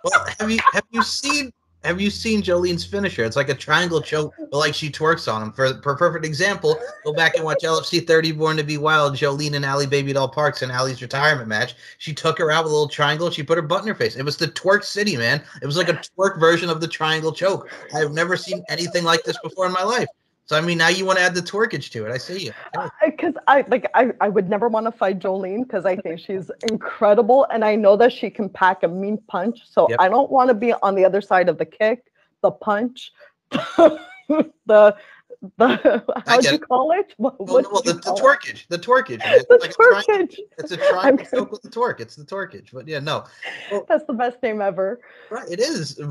well, have you have you seen have you seen Jolene's finisher? It's like a triangle choke, but like she twerks on him. For, for perfect example, go back and watch LFC 30 Born to Be Wild, Jolene and Allie Baby Doll Parks in Allie's retirement match. She took her out with a little triangle. She put her butt in her face. It was the twerk city, man. It was like a twerk version of the triangle choke. I've never seen anything like this before in my life. So I mean, now you want to add the twerkage to it. I see you. Because I like I, I would never want to fight Jolene because I think she's incredible, and I know that she can pack a mean punch. So yep. I don't want to be on the other side of the kick, the punch, the the how do you call it? What, well, well the, the twerkage, the twerkage. It's the like twerkage. It's a triangle joke with the twerk. It's the twerkage. But yeah, no. Well, That's the best name ever. Right, it is.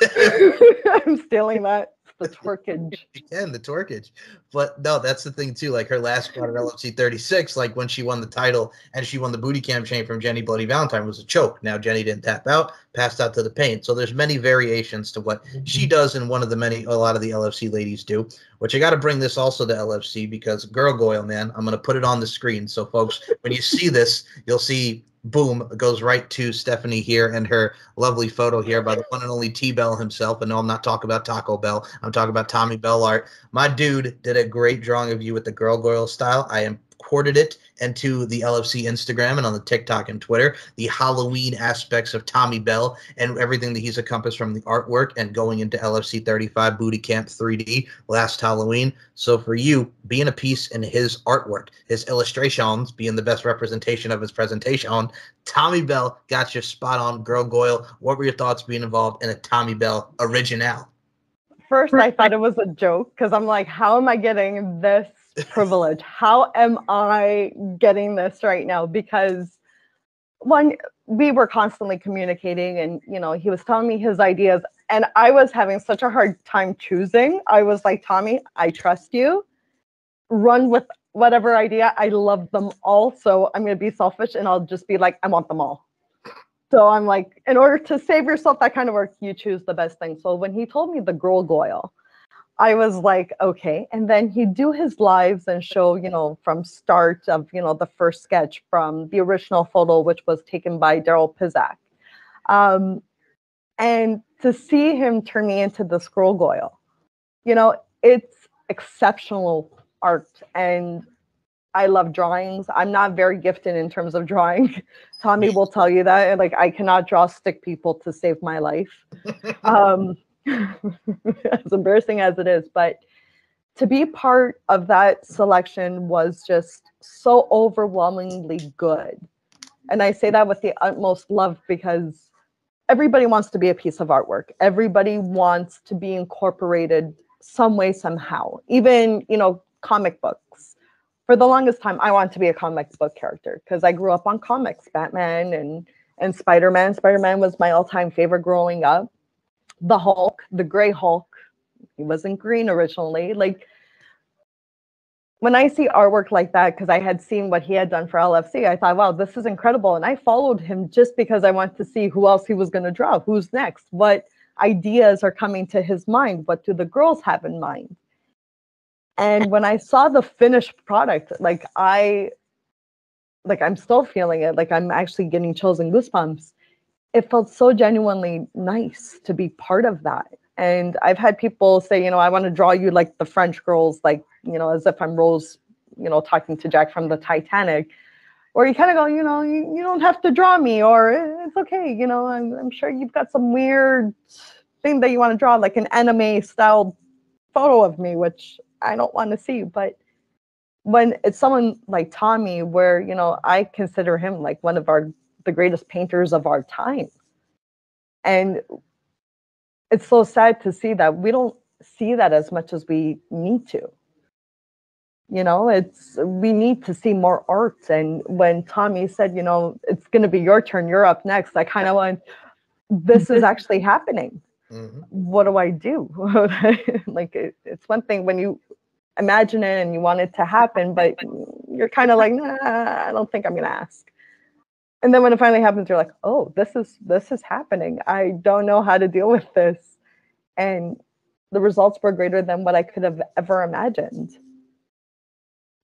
I'm stealing that the. You can the twerkage, but no, that's the thing too. Like her last run at LFC 36, like when she won the title and she won the booty cam chain from Jenny Bloody Valentine was a choke. Now Jenny didn't tap out, passed out to the paint. So there's many variations to what she mm-hmm. does and one of the many a lot of the LFC ladies do. Which I got to bring this also to LFC because Girlgoyle, man, I'm gonna put it on the screen so folks, when you see this, you'll see boom goes right to Stephanie here and her lovely photo here by the one and only T Bell himself. And no, I'm not talking about Taco Bell. I'm talking about Tommy Bell art. My dude did a great drawing of you with the Girlgoyle style. I am quartered it to the LFC Instagram and on the TikTok and Twitter, the Halloween aspects of Tommy Bell and everything that he's encompassed from the artwork and going into LFC 35 Booty Camp 3D last Halloween. So for you, being a piece in his artwork, his illustrations being the best representation of his presentation, Tommy Bell got you spot on. Girlgoyle, what were your thoughts being involved in a Tommy Bell original? First, I thought it was a joke because I'm like, how am I getting this privilege? How am I getting this right now? Because one, we were constantly communicating, and you know, he was telling me his ideas, and I was having such a hard time choosing. I was like, Tommy, I trust you. Run with whatever idea. I love them all, so I'm going to be selfish, and I'll just be like, I want them all. So I'm like, in order to save yourself that kind of work, you choose the best thing. So when he told me the Girlgoyle, I was like, okay. And then he'd do his lives and show, you know, from start of, you know, the first sketch from the original photo, which was taken by Daryl Pizak. Um, and to see him turn me into the Girlgoyle, you know, it's exceptional art. And I love drawings. I'm not very gifted in terms of drawing. Tommy will tell you that. Like I cannot draw stick people to save my life. um, as embarrassing as it is, but to be part of that selection was just so overwhelmingly good. And I say that with the utmost love because everybody wants to be a piece of artwork. Everybody wants to be incorporated some way somehow. Even, you know, comic books for the longest time, I wanted to be a comic book character because I grew up on comics, Batman and and Spider Man. Spider Man was my all time favorite growing up. The Hulk, the Gray Hulk, he wasn't green originally. Like when I see artwork like that, because I had seen what he had done for LFC, I thought, wow, this is incredible. And I followed him just because I wanted to see who else he was going to draw, who's next, what ideas are coming to his mind, what do the girls have in mind and when i saw the finished product like i like i'm still feeling it like i'm actually getting chills and goosebumps it felt so genuinely nice to be part of that and i've had people say you know i want to draw you like the french girls like you know as if i'm rose you know talking to jack from the titanic or you kind of go you know you, you don't have to draw me or eh, it's okay you know I'm, I'm sure you've got some weird thing that you want to draw like an anime style photo of me which I don't want to see. But when it's someone like Tommy, where you know I consider him like one of our the greatest painters of our time, and it's so sad to see that we don't see that as much as we need to. You know, it's we need to see more art. And when Tommy said, you know, it's going to be your turn, you're up next, I kind of went, this is actually happening. Mm-hmm. What do I do? like, it, it's one thing when you imagine it and you want it to happen, but you're kind of like, nah, I don't think I'm gonna ask. And then when it finally happens, you're like, oh, this is this is happening. I don't know how to deal with this. And the results were greater than what I could have ever imagined.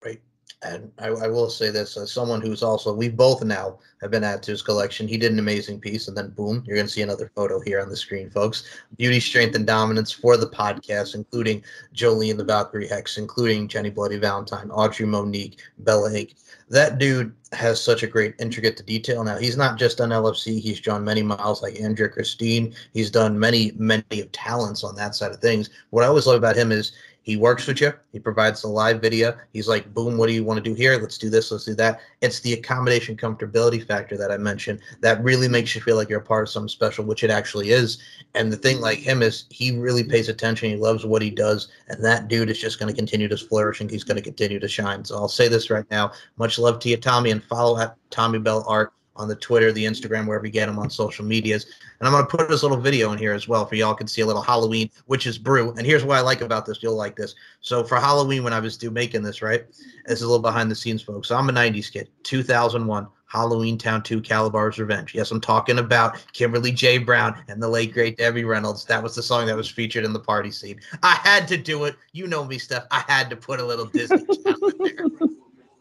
Right. And I, I, will say this as someone who's also, we both now have been added to his collection. He did an amazing piece, and then boom, you're going to see another photo here on the screen, folks. Beauty, strength, and dominance for the podcast, including Jolene the Valkyrie Hexx, including Jenny Bloody Valentine, Audrey Monique, Bella Hake. That dude has such a great intricate to detail. Now, he's not just done LFC, he's drawn many miles like Andrea Christine. He's done many, many of talents on that side of things. What I always love about him is he works with you. He provides the live video. He's like, boom, what do you want to do here? Let's do this. Let's do that. It's the accommodation comfortability factor that I mentioned that really makes you feel like you're a part of something special, which it actually is. And the thing like him is he really pays attention. He loves what he does. And that dude is just going to continue to flourish and he's going to continue to shine. So I'll say this right now. Much love to you, Tommy, and follow at Tommy Bell Art on the Twitter, the Instagram, wherever you get them on social medias. And I'm going to put this little video in here as well for y'all can see a little Halloween, which is brew. And here's what I like about this. You'll like this. So for Halloween, when I was do making this, right, this is a little behind the scenes, folks. So I'm a 90s kid, 2001. Halloweentown 2 Kalabar's Revenge. Yes, I'm talking about Kimberly J. Brown and the late great Debbie Reynolds. That was the song that was featured in the party scene. I had to do it. You know me, Steph. I had to put a little Disney there.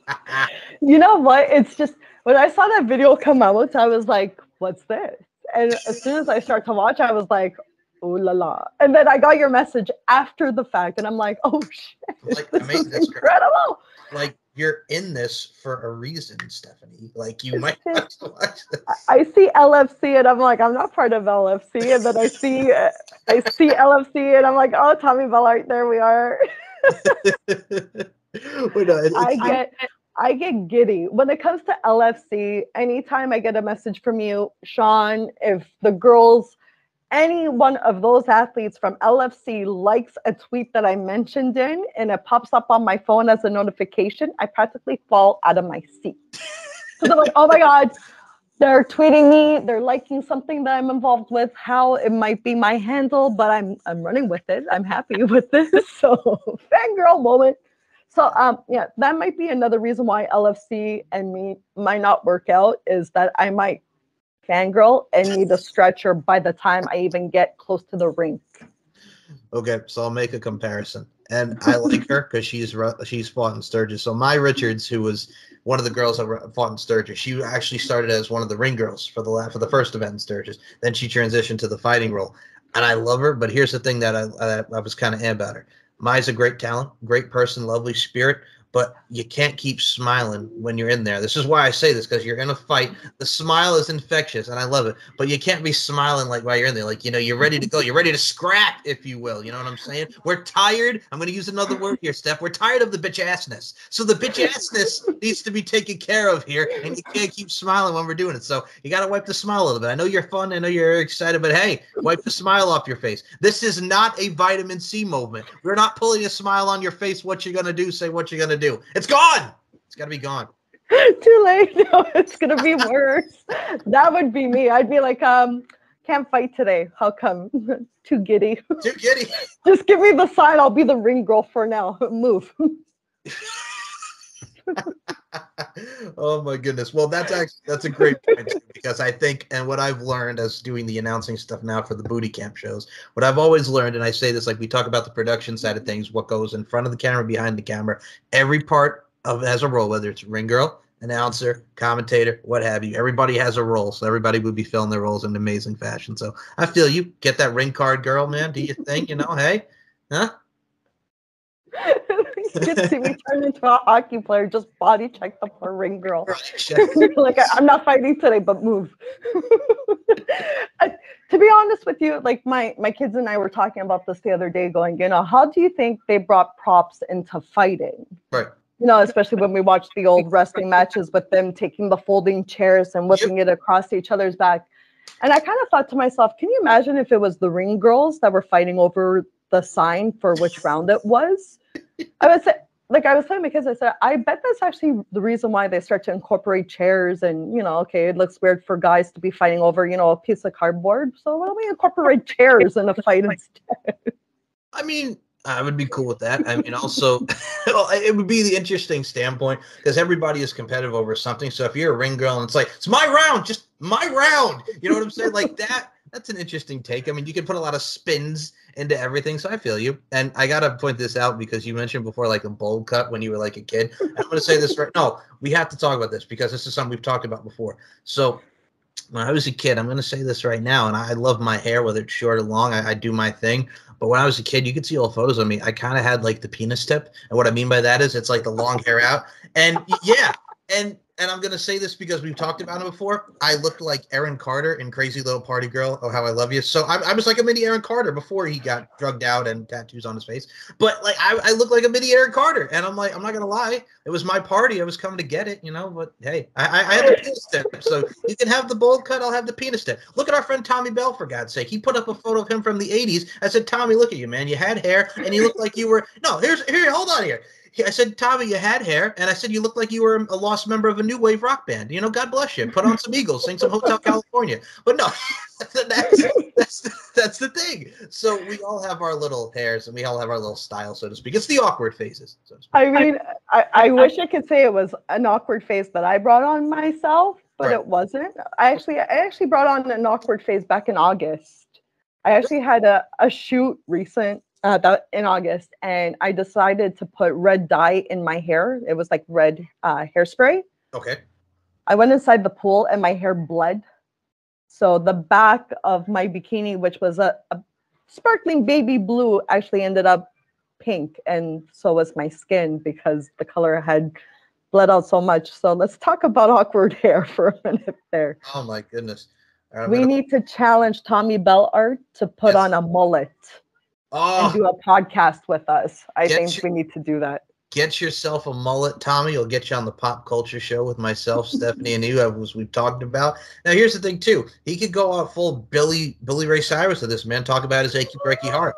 you know what? It's just when I saw that video come out, I was like, what's this? And as soon as I start to watch, I was like, oh la la. And then I got your message after the fact, and I'm like, oh shit, like, this is incredible. Like you're in this for a reason, Stephanie. Like you might have to watch this. I see LFC and I'm like, I'm not part of LFC, and then I see uh, I see LFC and I'm like, oh, Tommy Bellart, there we are. Wait, no, I get I get giddy when it comes to LFC. Anytime I get a message from you, Sean, if the girls, any one of those athletes from LFC likes a tweet that I mentioned in, and it pops up on my phone as a notification, I practically fall out of my seat. So they're like, "Oh my god." They're tweeting me. They're liking something that I'm involved with. How it might be my handle, but I'm I'm running with it. I'm happy with this. So fangirl moment. So um yeah, that might be another reason why LFC and me might not work out is that I might fangirl and need a stretcher by the time I even get close to the rink. Okay, so I'll make a comparison, and I like her because she's she's fought in Sturgis. So Mai Richards, who was one of the girls that fought in Sturgis, she actually started as one of the ring girls for the for the first event in Sturgis. Then she transitioned to the fighting role, and I love her. But here's the thing that I I, I was kind of about her. Mai's a great talent, great person, lovely spirit, but you can't keep smiling when you're in there. This is why I say this because you're in a fight. The smile is infectious, and I love it. But you can't be smiling like while you're in there, like you know you're ready to go. You're ready to scrap, if you will. You know what I'm saying? We're tired. I'm going to use another word here, Steph. We're tired of the bitch assness. So the bitch assness needs to be taken care of here, and you can't keep smiling when we're doing it. So you got to wipe the smile a little bit. I know you're fun. I know you're excited, but hey, wipe the smile off your face. This is not a vitamin C movement. We're not pulling a smile on your face. What you're going to do? Say what you're going to do. It's gone. It's got to be gone. Too late. No, it's gonna be worse. that would be me. I'd be like, um, can't fight today. How come? Too giddy. Too giddy. Just give me the sign. I'll be the ring girl for now. Move. oh my goodness. Well, that's actually that's a great point too, because I think, and what I've learned as doing the announcing stuff now for the booty camp shows, what I've always learned, and I say this like we talk about the production side of mm-hmm. things, what goes in front of the camera, behind the camera, every part of it has a role, whether it's ring girl, announcer, commentator, what have you. Everybody has a role, so everybody would be filling their roles in amazing fashion. So I feel you. Get that ring card, girl, man. Do you think? You know, hey, huh? can see me turn into a hockey player. Just body check the poor ring girl. Like I- I'm not fighting today, but move. Uh, to be honest with you, like my my kids and I were talking about this the other day, going, you know, how do you think they brought props into fighting? Right. You know, especially when we watched the old wrestling matches with them taking the folding chairs and whipping it across each other's back. And I kind of thought to myself, can you imagine if it was the ring girls that were fighting over the sign for which round it was? I would say, like I was telling my kids, I said, I bet that's actually the reason why they start to incorporate chairs and, you know, okay, it looks weird for guys to be fighting over, you know, a piece of cardboard. So why don't we incorporate chairs in a fight instead? I mean, I would be cool with that. I mean, also, it would be the interesting standpoint because everybody is competitive over something. So if you're a ring girl and it's like, it's my round, just my round, you know what I'm saying? Like that, that's an interesting take. I mean, you can put a lot of spins into everything. So I feel you. And I got to point this out because you mentioned before, like a bowl cut when you were like a kid. I'm to say this right. No, we have to talk about this because this is something we've talked about before. So when I was a kid, I'm to say this right now, and I love my hair, whether it's short or long. I, I do my thing. But when I was a kid, you could see old photos of me. I kind of had like the penis tip, and what I mean by that is it's like the long hair out, and yeah, and and I'm gonna say this because we've talked about it before. I looked like Aaron Carter in Crazy Little Party Girl. Oh, how I love you. So I, I was like a mini Aaron Carter before he got drugged out and tattoos on his face. But like I, I look like a mini Aaron Carter, and I'm like I'm not gonna lie, it was my party. I was coming to get it, you know. But hey, I, I, I had the penis tip, so you can have the bowl cut. I'll have the penis tip. Look at our friend Tommy Bell for God's sake. He put up a photo of him from the '80s. I said, Tommy, look at you, man. You had hair, and you looked like you were. No, here's here. Hold on here. I said, Tommy, you had hair, and I said you looked like you were a lost member of a new wave rock band. You know, God bless you. Put on some Eagles, sing some Hotel California. But no, that's that's that's the thing. So we all have our little hairs, and we all have our little style, so to speak. It's the awkward phases. So to speak. I mean, I, I wish I could say it was an awkward phase that I brought on myself, but Right. it wasn't. I actually I actually brought on an awkward phase back in August. I actually had a, a shoot recent uh, that in August, and I decided to put red dye in my hair. It was like red uh, hairspray. Okay. I went inside the pool and my hair bled. So the back of my bikini, which was a, a sparkling baby blue, actually ended up pink, and so was my skin because the color had bled out so much. So let's talk about awkward hair for a minute there. Oh my goodness. Right, We gonna- need to challenge Tommy Bell Art to put Yes. on a mullet oh, and ah. do a podcast with us. I think your- we need to do that. get yourself a mullet, Tommy. You'll get you on the pop culture show with myself, Stephanie, and you, as we've talked about. Now, here's the thing, too. He could go out full Billy Billy Ray Cyrus with this man, talk about his achy breaky heart.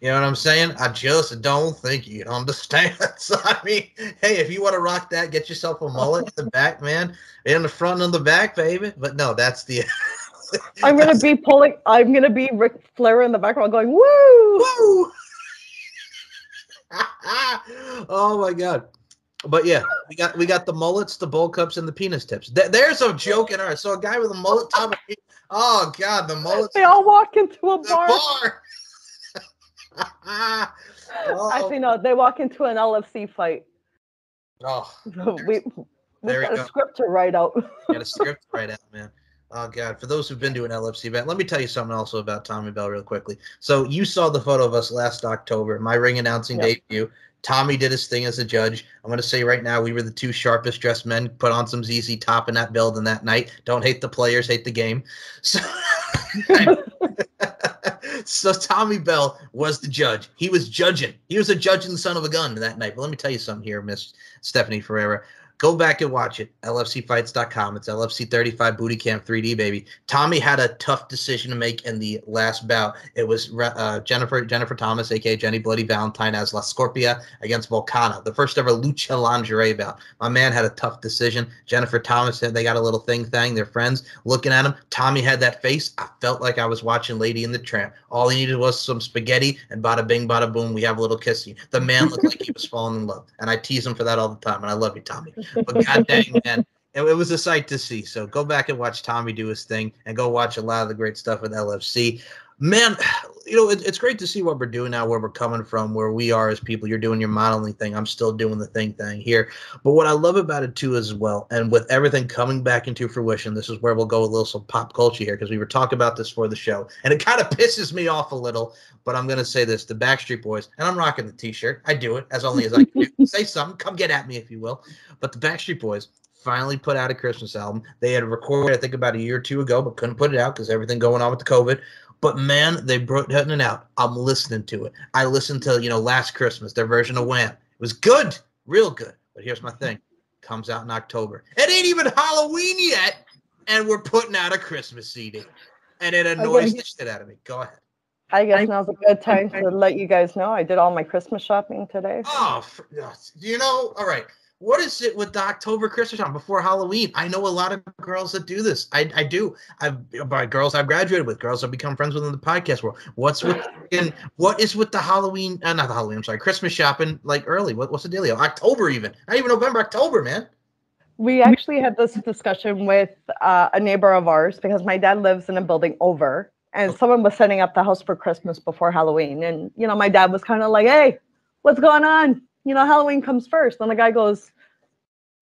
You know what I'm saying? I just don't think you'd understand. So I mean, hey, if you want to rock that, get yourself a mullet in the back, man. In the front and the back, baby. But no, that's the I'm gonna be pulling. I'm gonna be Ric Flair in the background going woo. Woo! oh my god. But yeah, we got we got the mullets, the bowl cups, and the penis tips. Th- there's a joke in our so a guy with a mullet top. Oh god, the mullets. They all walk into a bar. bar. oh, Actually, no. They walk into an LFC fight. oh, we we There got go. a script to write out. got a script right out, man. Oh god! For those who've been to an LFC event, let me tell you something also about Tommy Bell real quickly. So you saw the photo of us last October, my ring announcing Yep. debut. Tommy did his thing as a judge. I'm going to say right now, we were the two sharpest dressed men. Put on some ZZ Top in that building that night. Don't hate the players, hate the game. So, so Tommy Bell was the judge. He was judging. He was a judging son of a gun that night. But let me tell you something here, Miss Stephanie Ferreira. Go back and watch it. LFCfights.com. It's LFC 35 Booty Camp 3D, baby. Tommy had a tough decision to make in the last bout. It was uh, Jennifer Jennifer Thomas, aka Jenny Bloody Valentine, as La Scorpia against Volcana, the first ever lucha lingerie bout. My man had a tough decision. Jennifer Thomas said they got a little thing thing. They're friends. Looking at him, Tommy had that face. I felt like I was watching Lady in the Tramp. All he needed was some spaghetti, and bada bing, bada boom, we have a little kissing. The man looked like he was falling in love, and I tease him for that all the time. And I love you, Tommy but god dang man. It, it was a sight to see. So go back and watch tommy do his thing and go watch a lot of the great stuff with lfc man you know it, it's great to see what we're doing now where we're coming from where we are as people. You're doing your modeling thing. I'm still doing the thing thing here. But what i love about it too as well and with everything coming back into fruition this is where we'll go a little some pop culture here because we were talking about this for the show and it kind of pisses me off a little but i'm going to say this the backstreet boys and i'm rocking the t-shirt. I do it as only as i can do. Say something come get at me if you will. But the Backstreet Boys finally put out a Christmas album. They had recorded, I think, about a year or two ago, but couldn't put it out because everything going on with the COVID. But man, they brought it out. I'm listening to it. I listened to, you know, Last Christmas, their version of Wham. It was good, real good. But here's my thing comes out in October. It ain't even Halloween yet, and we're putting out a Christmas CD. And it annoys Okay. the shit out of me. Go ahead. I guess now's a good time to let you guys know I did all my Christmas shopping today. Oh, for, you know, all right. What is it with the October Christmas time before Halloween? I know a lot of girls that do this. I, I do. I've by girls I've graduated with, girls I've become friends with in the podcast world. What's with and what is with the Halloween? Uh, not the Halloween. I'm sorry, Christmas shopping like early. What, what's the dealio? October even. Not even November. October, man. We actually had this discussion with uh, a neighbor of ours because my dad lives in a building over, and someone was setting up the house for Christmas before Halloween. And you know, my dad was kind of like, "Hey, what's going on? You know, Halloween comes first. And the guy goes,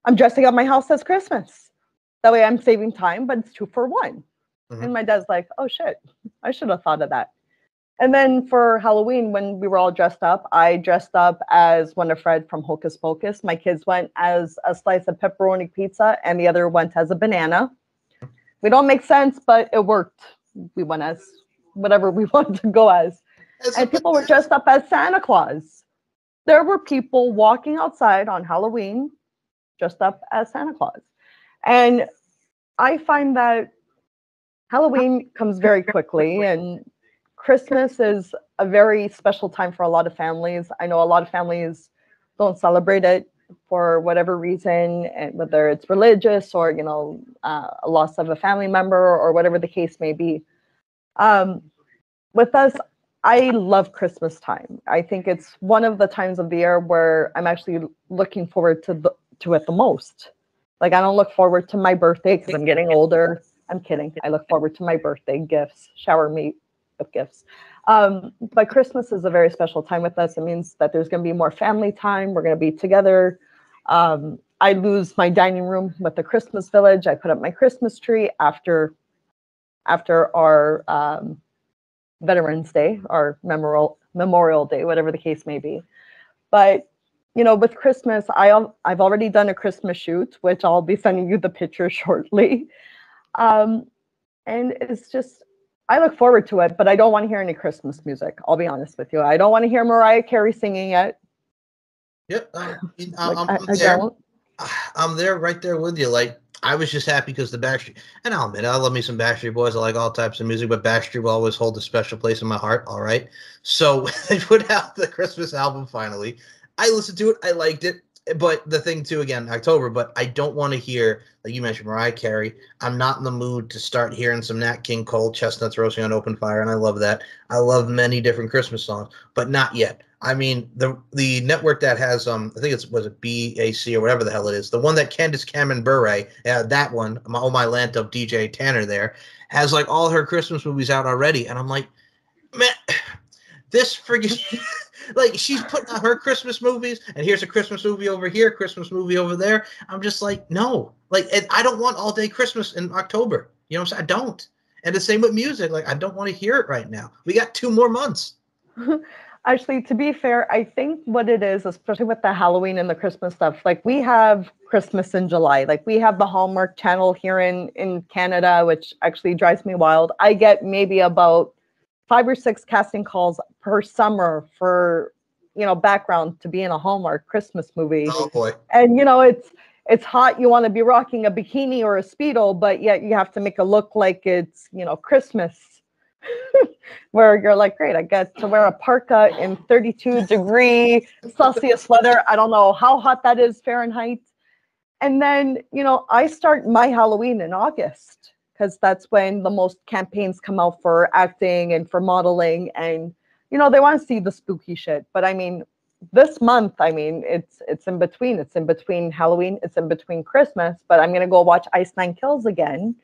"I'm dressing up my house as Christmas. That way, I'm saving time, but it's two for one." Mhm. And my dad's like, "Oh shit, I should have thought of that." And then for Halloween, when we were all dressed up, I dressed up as one of Fred from Hocus Pocus. My kids went as a slice of pepperoni pizza, and the other went as a banana. We don't make sense, but it worked. We went as whatever we wanted to go as. As And people were dressed up as Santa Claus. There were people walking outside on Halloween dressed up as Santa Claus. And I find that Halloween comes very quickly, and Christmas is a very special time for a lot of families. I know a lot of families don't celebrate it for whatever reason, and whether it's religious or you know uh, a loss of a family member or whatever the case may be. Um, with us, I love Christmas time. I think it's one of the times of the year where I'm actually looking forward to the, to it the most. Like I don't look forward to my birthday because I'm getting older. I'm kidding. I look forward to my birthday gifts. Shower me with gifts. Um, but Christmas is a very special time with us. It means that there's going to be more family time. We're going to be together. Um, I lose my dining room with the Christmas village. I put up my Christmas tree after after our um, Veterans Day, or Memorial Memorial Day, whatever the case may be. But you know, with Christmas, I I've already done a Christmas shoot, which I'll be sending you the picture shortly. Um, and it's just I look forward to it, but I don't want to hear any Christmas music. I'll be honest with you. I don't want to hear Mariah Carey singing it. Yep, I'm, Like, I'm, I, I'm I there. don't. I'm there, right there with you. Like I was just happy because the Backstreet, and I'll admit, I love me some Backstreet Boys. I like all types of music, but Backstreet will always hold a special place in my heart. All right, so they put out the Christmas album finally. I listened to it. I liked it. But the thing too, again, October. But I don't want to hear, like you mentioned, Mariah Carey. I'm not in the mood to start hearing some Nat King Cole, Chestnuts Roasting on Open Fire, and I love that. I love many different Christmas songs, but not yet. I mean, the the network that has um, I think it's was it BAC or whatever the hell it is, the one that Candace Cameron Bure, uh, that one, my, oh my land of DJ Tanner there, has like all her Christmas movies out already, and I'm like, man, this friggin' like she's putting out her Christmas movies, and here's a Christmas movie over here, Christmas movie over there. I'm just like, no, like I don't want all day Christmas in October. You know what I'm saying? I don't. And the same with music. Like I don't want to hear it right now. We got two more months. Actually, to be fair, I think what it is, especially with the Halloween and the Christmas stuff, like we have Christmas in July. Like we have the Hallmark channel here in in Canada, which actually drives me wild. I get maybe about five or six casting calls per summer for you know background to be in a Hallmark Christmas movie. Oh boy. and you know it's it's hot you want to be rocking a bikini or a speedo but yet you have to make it look like it's you know christmas where you're like great i get to wear a parka in 32 degree celsius weather i don't know how hot that is fahrenheit and then you know i start my halloween in august because that's when the most campaigns come out for acting and for modeling and you know they want to see the spooky shit. But i mean this month i mean it's it's in between. It's in between halloween it's in between christmas but i'm going to go watch ice nine kills again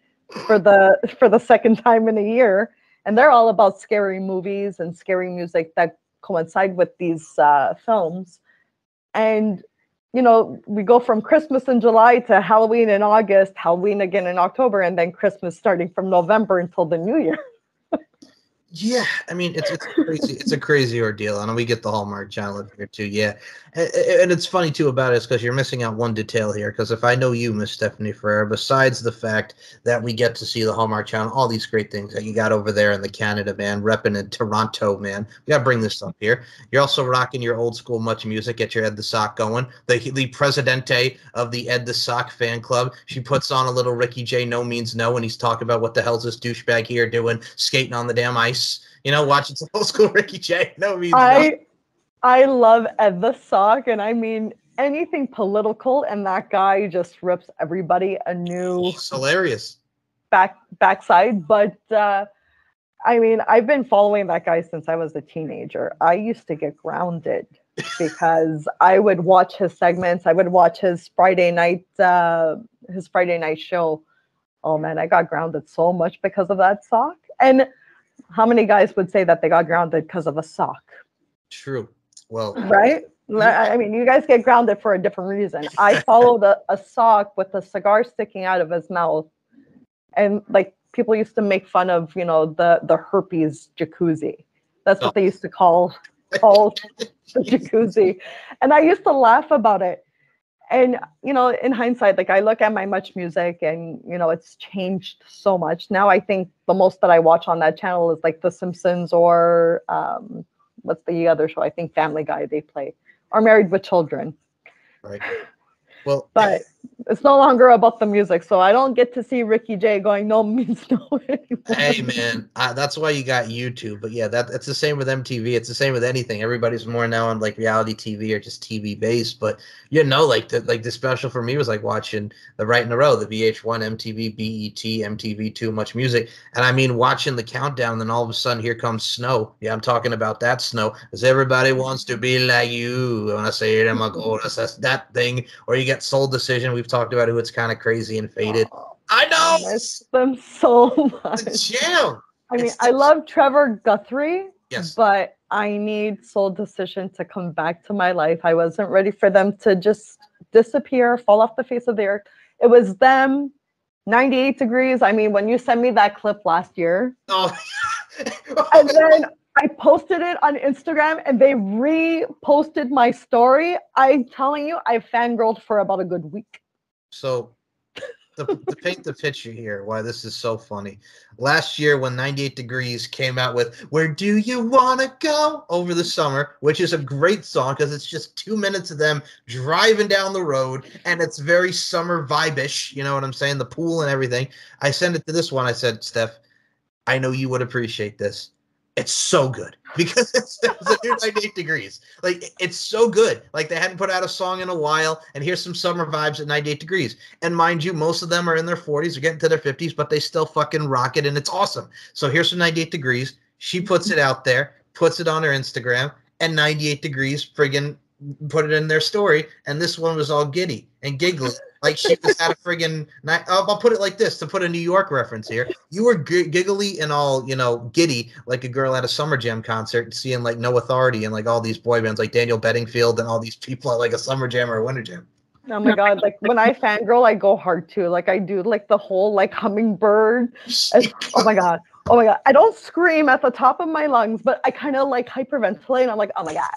for the for the second time in a year. And they're all about scary movies and scary music that coincide with these uh, films. And you know we go from christmas in july to halloween in august halloween again in october and then christmas starting from november until the new year Yeah, I mean it's it's crazy. it's a crazy ordeal, and we get the Hallmark channel here too. Yeah, and, and it's funny too about it because you're missing out one detail here. Because if I know you, Miss Stephanie Ferrer, besides the fact that we get to see the Hallmark channel, all these great things that you got over there in the Canada, man, repping in Toronto, man, we gotta bring this up here. You're also rocking your old school MuchMusic. Get your Ed the Sock going. The the presidente of the Ed the Sock fan club. She puts on a little Ricky J. No means no, and he's talking about what the hell's this douchebag here doing, skating on the damn ice. You know, watching some old school Ricky Jay. No means no. I I love Ed the Sock, and I mean anything political, and that guy just rips everybody a new It's hilarious. back backside. But uh, I mean, I've been following that guy since I was a teenager. I used to get grounded because I would watch his segments. I would watch his Friday night uh, his Friday night show. Oh man, I got grounded so much because of that sock. And how many guys would say that they got grounded because of a sock? True. Well, right? I mean, you guys get grounded for a different reason. I followed a, a sock with a cigar sticking out of his mouth, and like people used to make fun of, you know, the the herpes jacuzzi. That's what they oh. used to call call the jacuzzi, and I used to laugh about it. And you know, in hindsight, like I look at my MuchMusic, and you know, it's changed so much. Now I think the most that I watch on that channel is like The Simpsons or um, what's the other show? I think Family Guy they play, or Married with Children. right. Well, But it's no longer about the music, so I don't get to see Ricky J going no means no anymore. hey man, that's why you got YouTube. But yeah, that it's the same with MTV. It's the same with anything. Everybody's more now on like reality TV or just TV based. But you know, like the like the special for me was like watching the Right in a Row, the VH1, MTV, BET, MTV Too Much Music, and I mean watching the countdown. Then all of a sudden, here comes Snow. Yeah, I'm talking about that Snow, because everybody wants to be like you. When I say it, I'm like, oh, that's, that's that thing. Or you get Soul Decision. We've talked about who it's kind of crazy and faded. I I know. miss them so The much. jam. I mean, I the- love Trevor Guthrie, Yes. but I need Soul Decision to come back to my life. I wasn't ready for them to just disappear, fall off the face of the earth. It was them, 98 degrees. I mean, when you sent me that clip last year, Oh. and then I posted it on Instagram and they reposted my story. I'm telling you, I fangirled for about a good week. So to, to paint the picture here, why this is so funny. Last year, when 98 Degrees came out with "Where Do You Wanna Go" over the summer, which is a great song because it's just two minutes of them driving down the road, and it's very summer vibe-ish. You know what I'm saying? The pool and everything. I sent it to this one. I said, Steph, I know you would appreciate this it's so good because it's, it's 98 degrees. Like it's so good. Like they hadn't put out a song in a while, and here's some summer vibes at 98 degrees. And mind you, most of them are in their 40s or getting to their 50s, but they still fucking rock it, and it's awesome. So here's some 98 degrees. She puts it out there, puts it on her Instagram, and 98 degrees friggin' put it in their story, and this one was all giddy and giggly. Like she was at a friggin' night. I'll, put it like this to put a New York reference here. You were g- giggly and all, you know, giddy like a girl at a summer jam concert, seeing like No Authority and like all these boy bands like Daniel Bedingfield and all these people at like a summer jam or a winter jam. Oh my god! Like when I fangirl, I go hard too. Like I do, like the whole like hummingbird. And, oh my god! Oh my god! I don't scream at the top of my lungs, but I kind of like hyperventilate. I'm like, oh my god,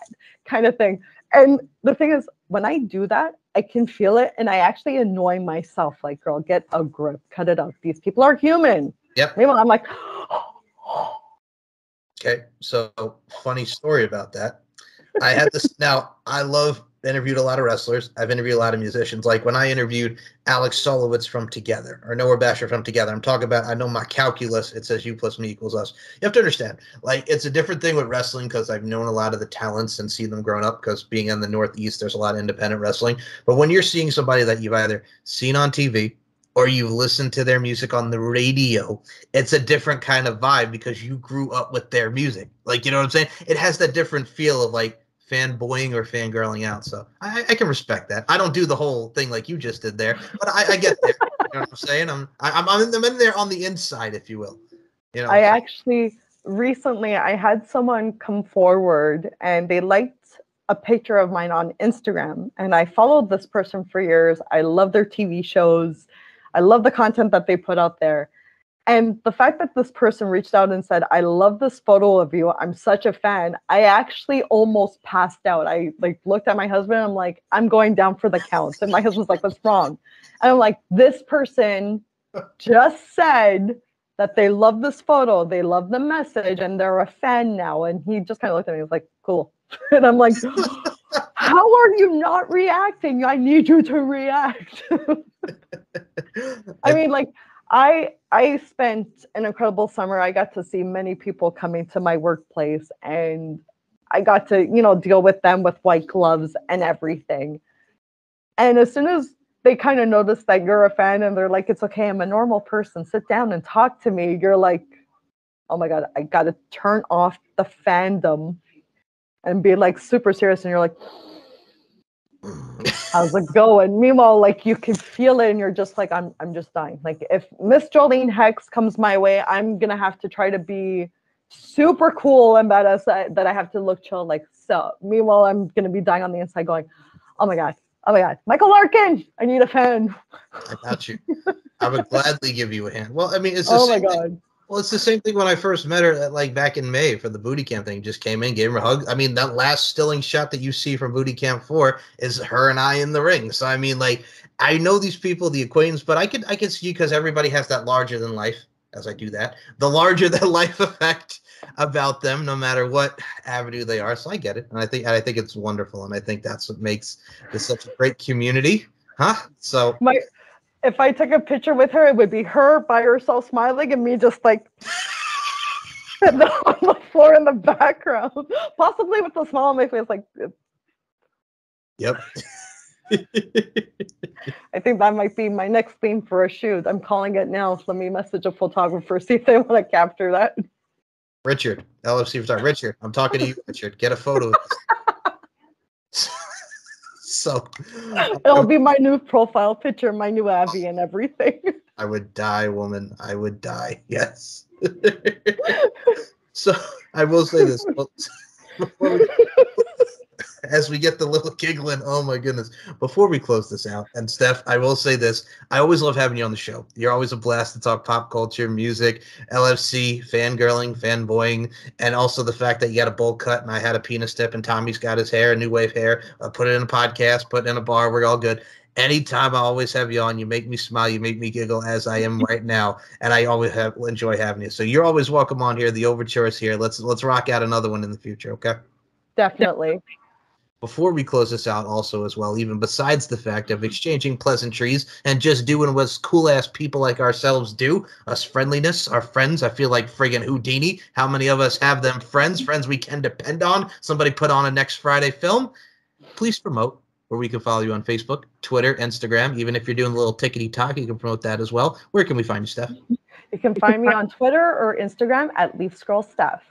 kind of thing. And the thing is, when I do that, I can feel it and I actually annoy myself. Like, girl, get a grip, cut it out. These people are human. Yep. Meanwhile, I'm like, okay. So, funny story about that. I had this. now, I love interviewed a lot of wrestlers. I've interviewed a lot of musicians. Like when I interviewed Alex Solowitz from Together or Noah Basher from Together, I'm talking about, I know my calculus, it says you plus me equals us. You have to understand, like, it's a different thing with wrestling because I've known a lot of the talents and see them growing up because being in the Northeast, there's a lot of independent wrestling. But when you're seeing somebody that you've either seen on TV, or you listen to their music on the radio, it's a different kind of vibe because you grew up with their music. Like, you know what I'm saying? It has that different feel of like, fanboying or fangirling out. So I, I, can respect that. I don't do the whole thing like you just did there, but I, I get there. you know what I'm saying? I'm I, am I'm in, I'm in there on the inside, if you will. You know. I actually recently I had someone come forward and they liked a picture of mine on Instagram, and I followed this person for years. I love their TV shows. I love the content that they put out there. And the fact that this person reached out and said, I love this photo of you. I'm such a fan. I actually almost passed out. I like looked at my husband. I'm like, I'm going down for the count. And my husband's like, what's wrong? And I'm like, this person just said that they love this photo. They love the message and they're a fan now. And he just kind of looked at me. He was like, cool. And I'm like, how are you not reacting? I need you to react. I mean, like, I I spent an incredible summer. I got to see many people coming to my workplace and I got to, you know, deal with them with white gloves and everything. And as soon as they kind of notice that you're a fan and they're like, it's okay, I'm a normal person, sit down and talk to me, you're like, oh my God, I got to turn off the fandom and be like super serious. And you're like, how's it going? Meanwhile, like you can feel it and you're just like, I'm I'm just dying. Like if Miss Jolene Hexx comes my way, I'm gonna have to try to be super cool and badass that, that I have to look chill. Like so. Meanwhile, I'm gonna be dying on the inside going, Oh my god, oh my god, Michael Larkin, I need a fan. I got you. I would gladly give you a hand. Well, I mean, it's oh my god. Thing. Well, it's the same thing when I first met her, like back in May for the booty camp thing. Just came in, gave her a hug. I mean, that last stilling shot that you see from booty camp four is her and I in the ring. So I mean, like, I know these people, the acquaintance, but I could I could see because everybody has that larger than life, as I do that, the larger than life effect about them, no matter what avenue they are. So I get it, and I think and I think it's wonderful, and I think that's what makes this such a great community, huh? So my if I took a picture with her, it would be her by herself smiling and me just like on the floor in the background, possibly with a smile on my face. Like, yep. I think that might be my next theme for a shoot. I'm calling it now. Let me message a photographer, see if they want to capture that. Richard, LFC photographer. Richard, I'm talking to you, Richard. Get a photo. So it'll be my new profile picture, my new Abby, and everything. I would die, woman. I would die. Yes. so I will say this. As we get the little giggling. Oh my goodness. Before we close this out, and Steph, I will say this. I always love having you on the show. You're always a blast to talk pop culture, music, LFC, fangirling, fanboying, and also the fact that you had a bowl cut and I had a penis tip and Tommy's got his hair, new wave hair. I put it in a podcast, put it in a bar. We're all good anytime I always have you on, you make me smile, you make me giggle as I am right now, and I always have enjoy having you. So you're always welcome on here. The overture is here. Let's let's rock out another one in the future, okay? Definitely. Before we close this out, also as well, even besides the fact of exchanging pleasantries and just doing what cool ass people like ourselves do, us friendliness, our friends. I feel like friggin' Houdini. How many of us have them friends? Friends we can depend on. Somebody put on a next Friday film. Please promote where we can follow you on Facebook, Twitter, Instagram. Even if you're doing a little tickety talk, you can promote that as well. Where can we find you, Steph? You can find me on Twitter or Instagram at Leafs Girl Steph.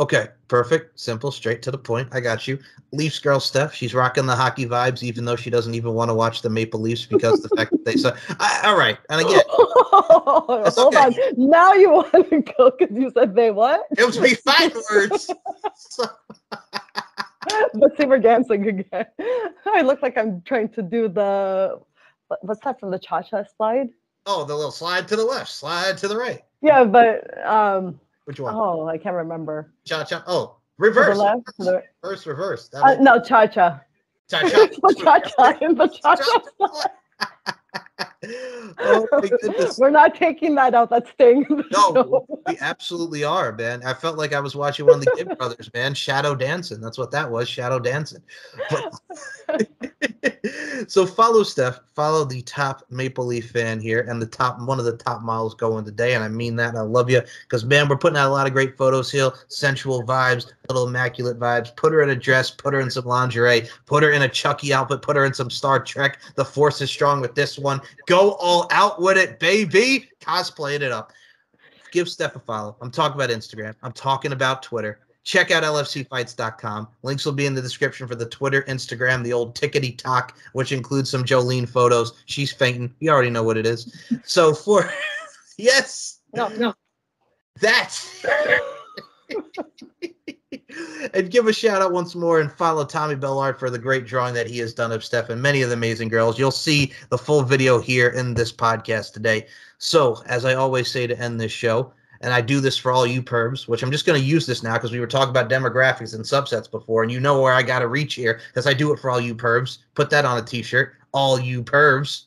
Okay, perfect, simple, straight to the point. I got you. Leafs girl Steph, she's rocking the hockey vibes, even though she doesn't even want to watch the Maple Leafs because the fact that they said, all right. And again, hold okay. on. Now you want to go because you said they what? It was me five words. So. but see, we're dancing again. I look like I'm trying to do the what's that from the cha cha slide? Oh, the little slide to the left, slide to the right. Yeah, but um which one? Oh, I can't remember. Cha cha. Oh, reverse. left, reverse, reverse. Uh, no, cha cha. Cha cha. cha cha. The cha cha oh my goodness. We're not taking that out. That's staying. no, we absolutely are, man. I felt like I was watching one of the Gibb brothers, man. Shadow dancing. That's what that was. Shadow dancing. But, so follow Steph. Follow the top Maple Leaf fan here and the top one of the top models going today. And I mean that. I love you because man, we're putting out a lot of great photos here. Sensual vibes, little immaculate vibes. Put her in a dress. Put her in some lingerie. Put her in a Chucky outfit. Put her in some Star Trek. The Force is strong with this one. Go all out with it, baby. Cosplaying it up. Give Steph a follow. I'm talking about Instagram. I'm talking about Twitter. Check out lfcfights.com. Links will be in the description for the Twitter, Instagram, the old tickety talk, which includes some Jolene photos. She's fainting. You already know what it is. So for yes. No, no. That's and give a shout out once more and follow Tommy Bell Art for the great drawing that he has done of Steph and many of the amazing girls. You'll see the full video here in this podcast today. So, as I always say to end this show, and I do this for all you pervs, which I'm just going to use this now because we were talking about demographics and subsets before, and you know where I got to reach here because I do it for all you pervs. Put that on a t-shirt. All you pervs.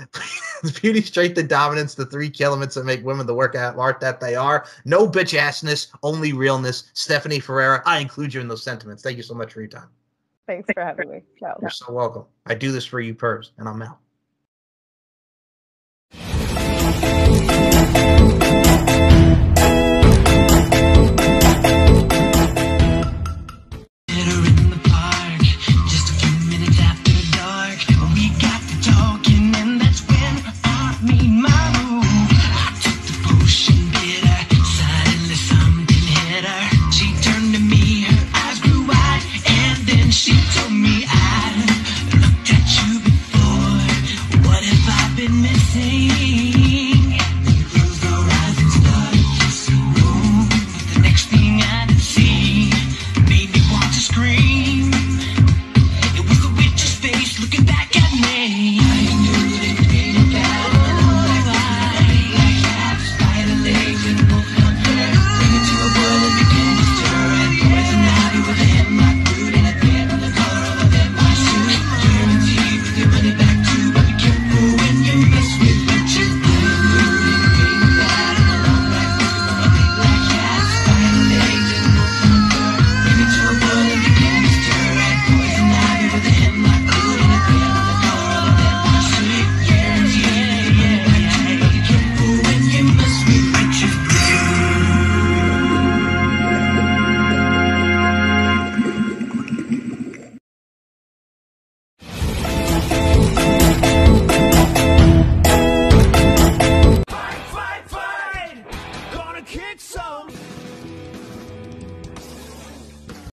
beauty, strength, and dominance, the three key elements that make women the work art that they are. No bitch assness, only realness. Stephanie Ferreira, I include you in those sentiments. Thank you so much for your time. Thanks for having me. Ciao. You're so welcome. I do this for you, pervs, and I'm out.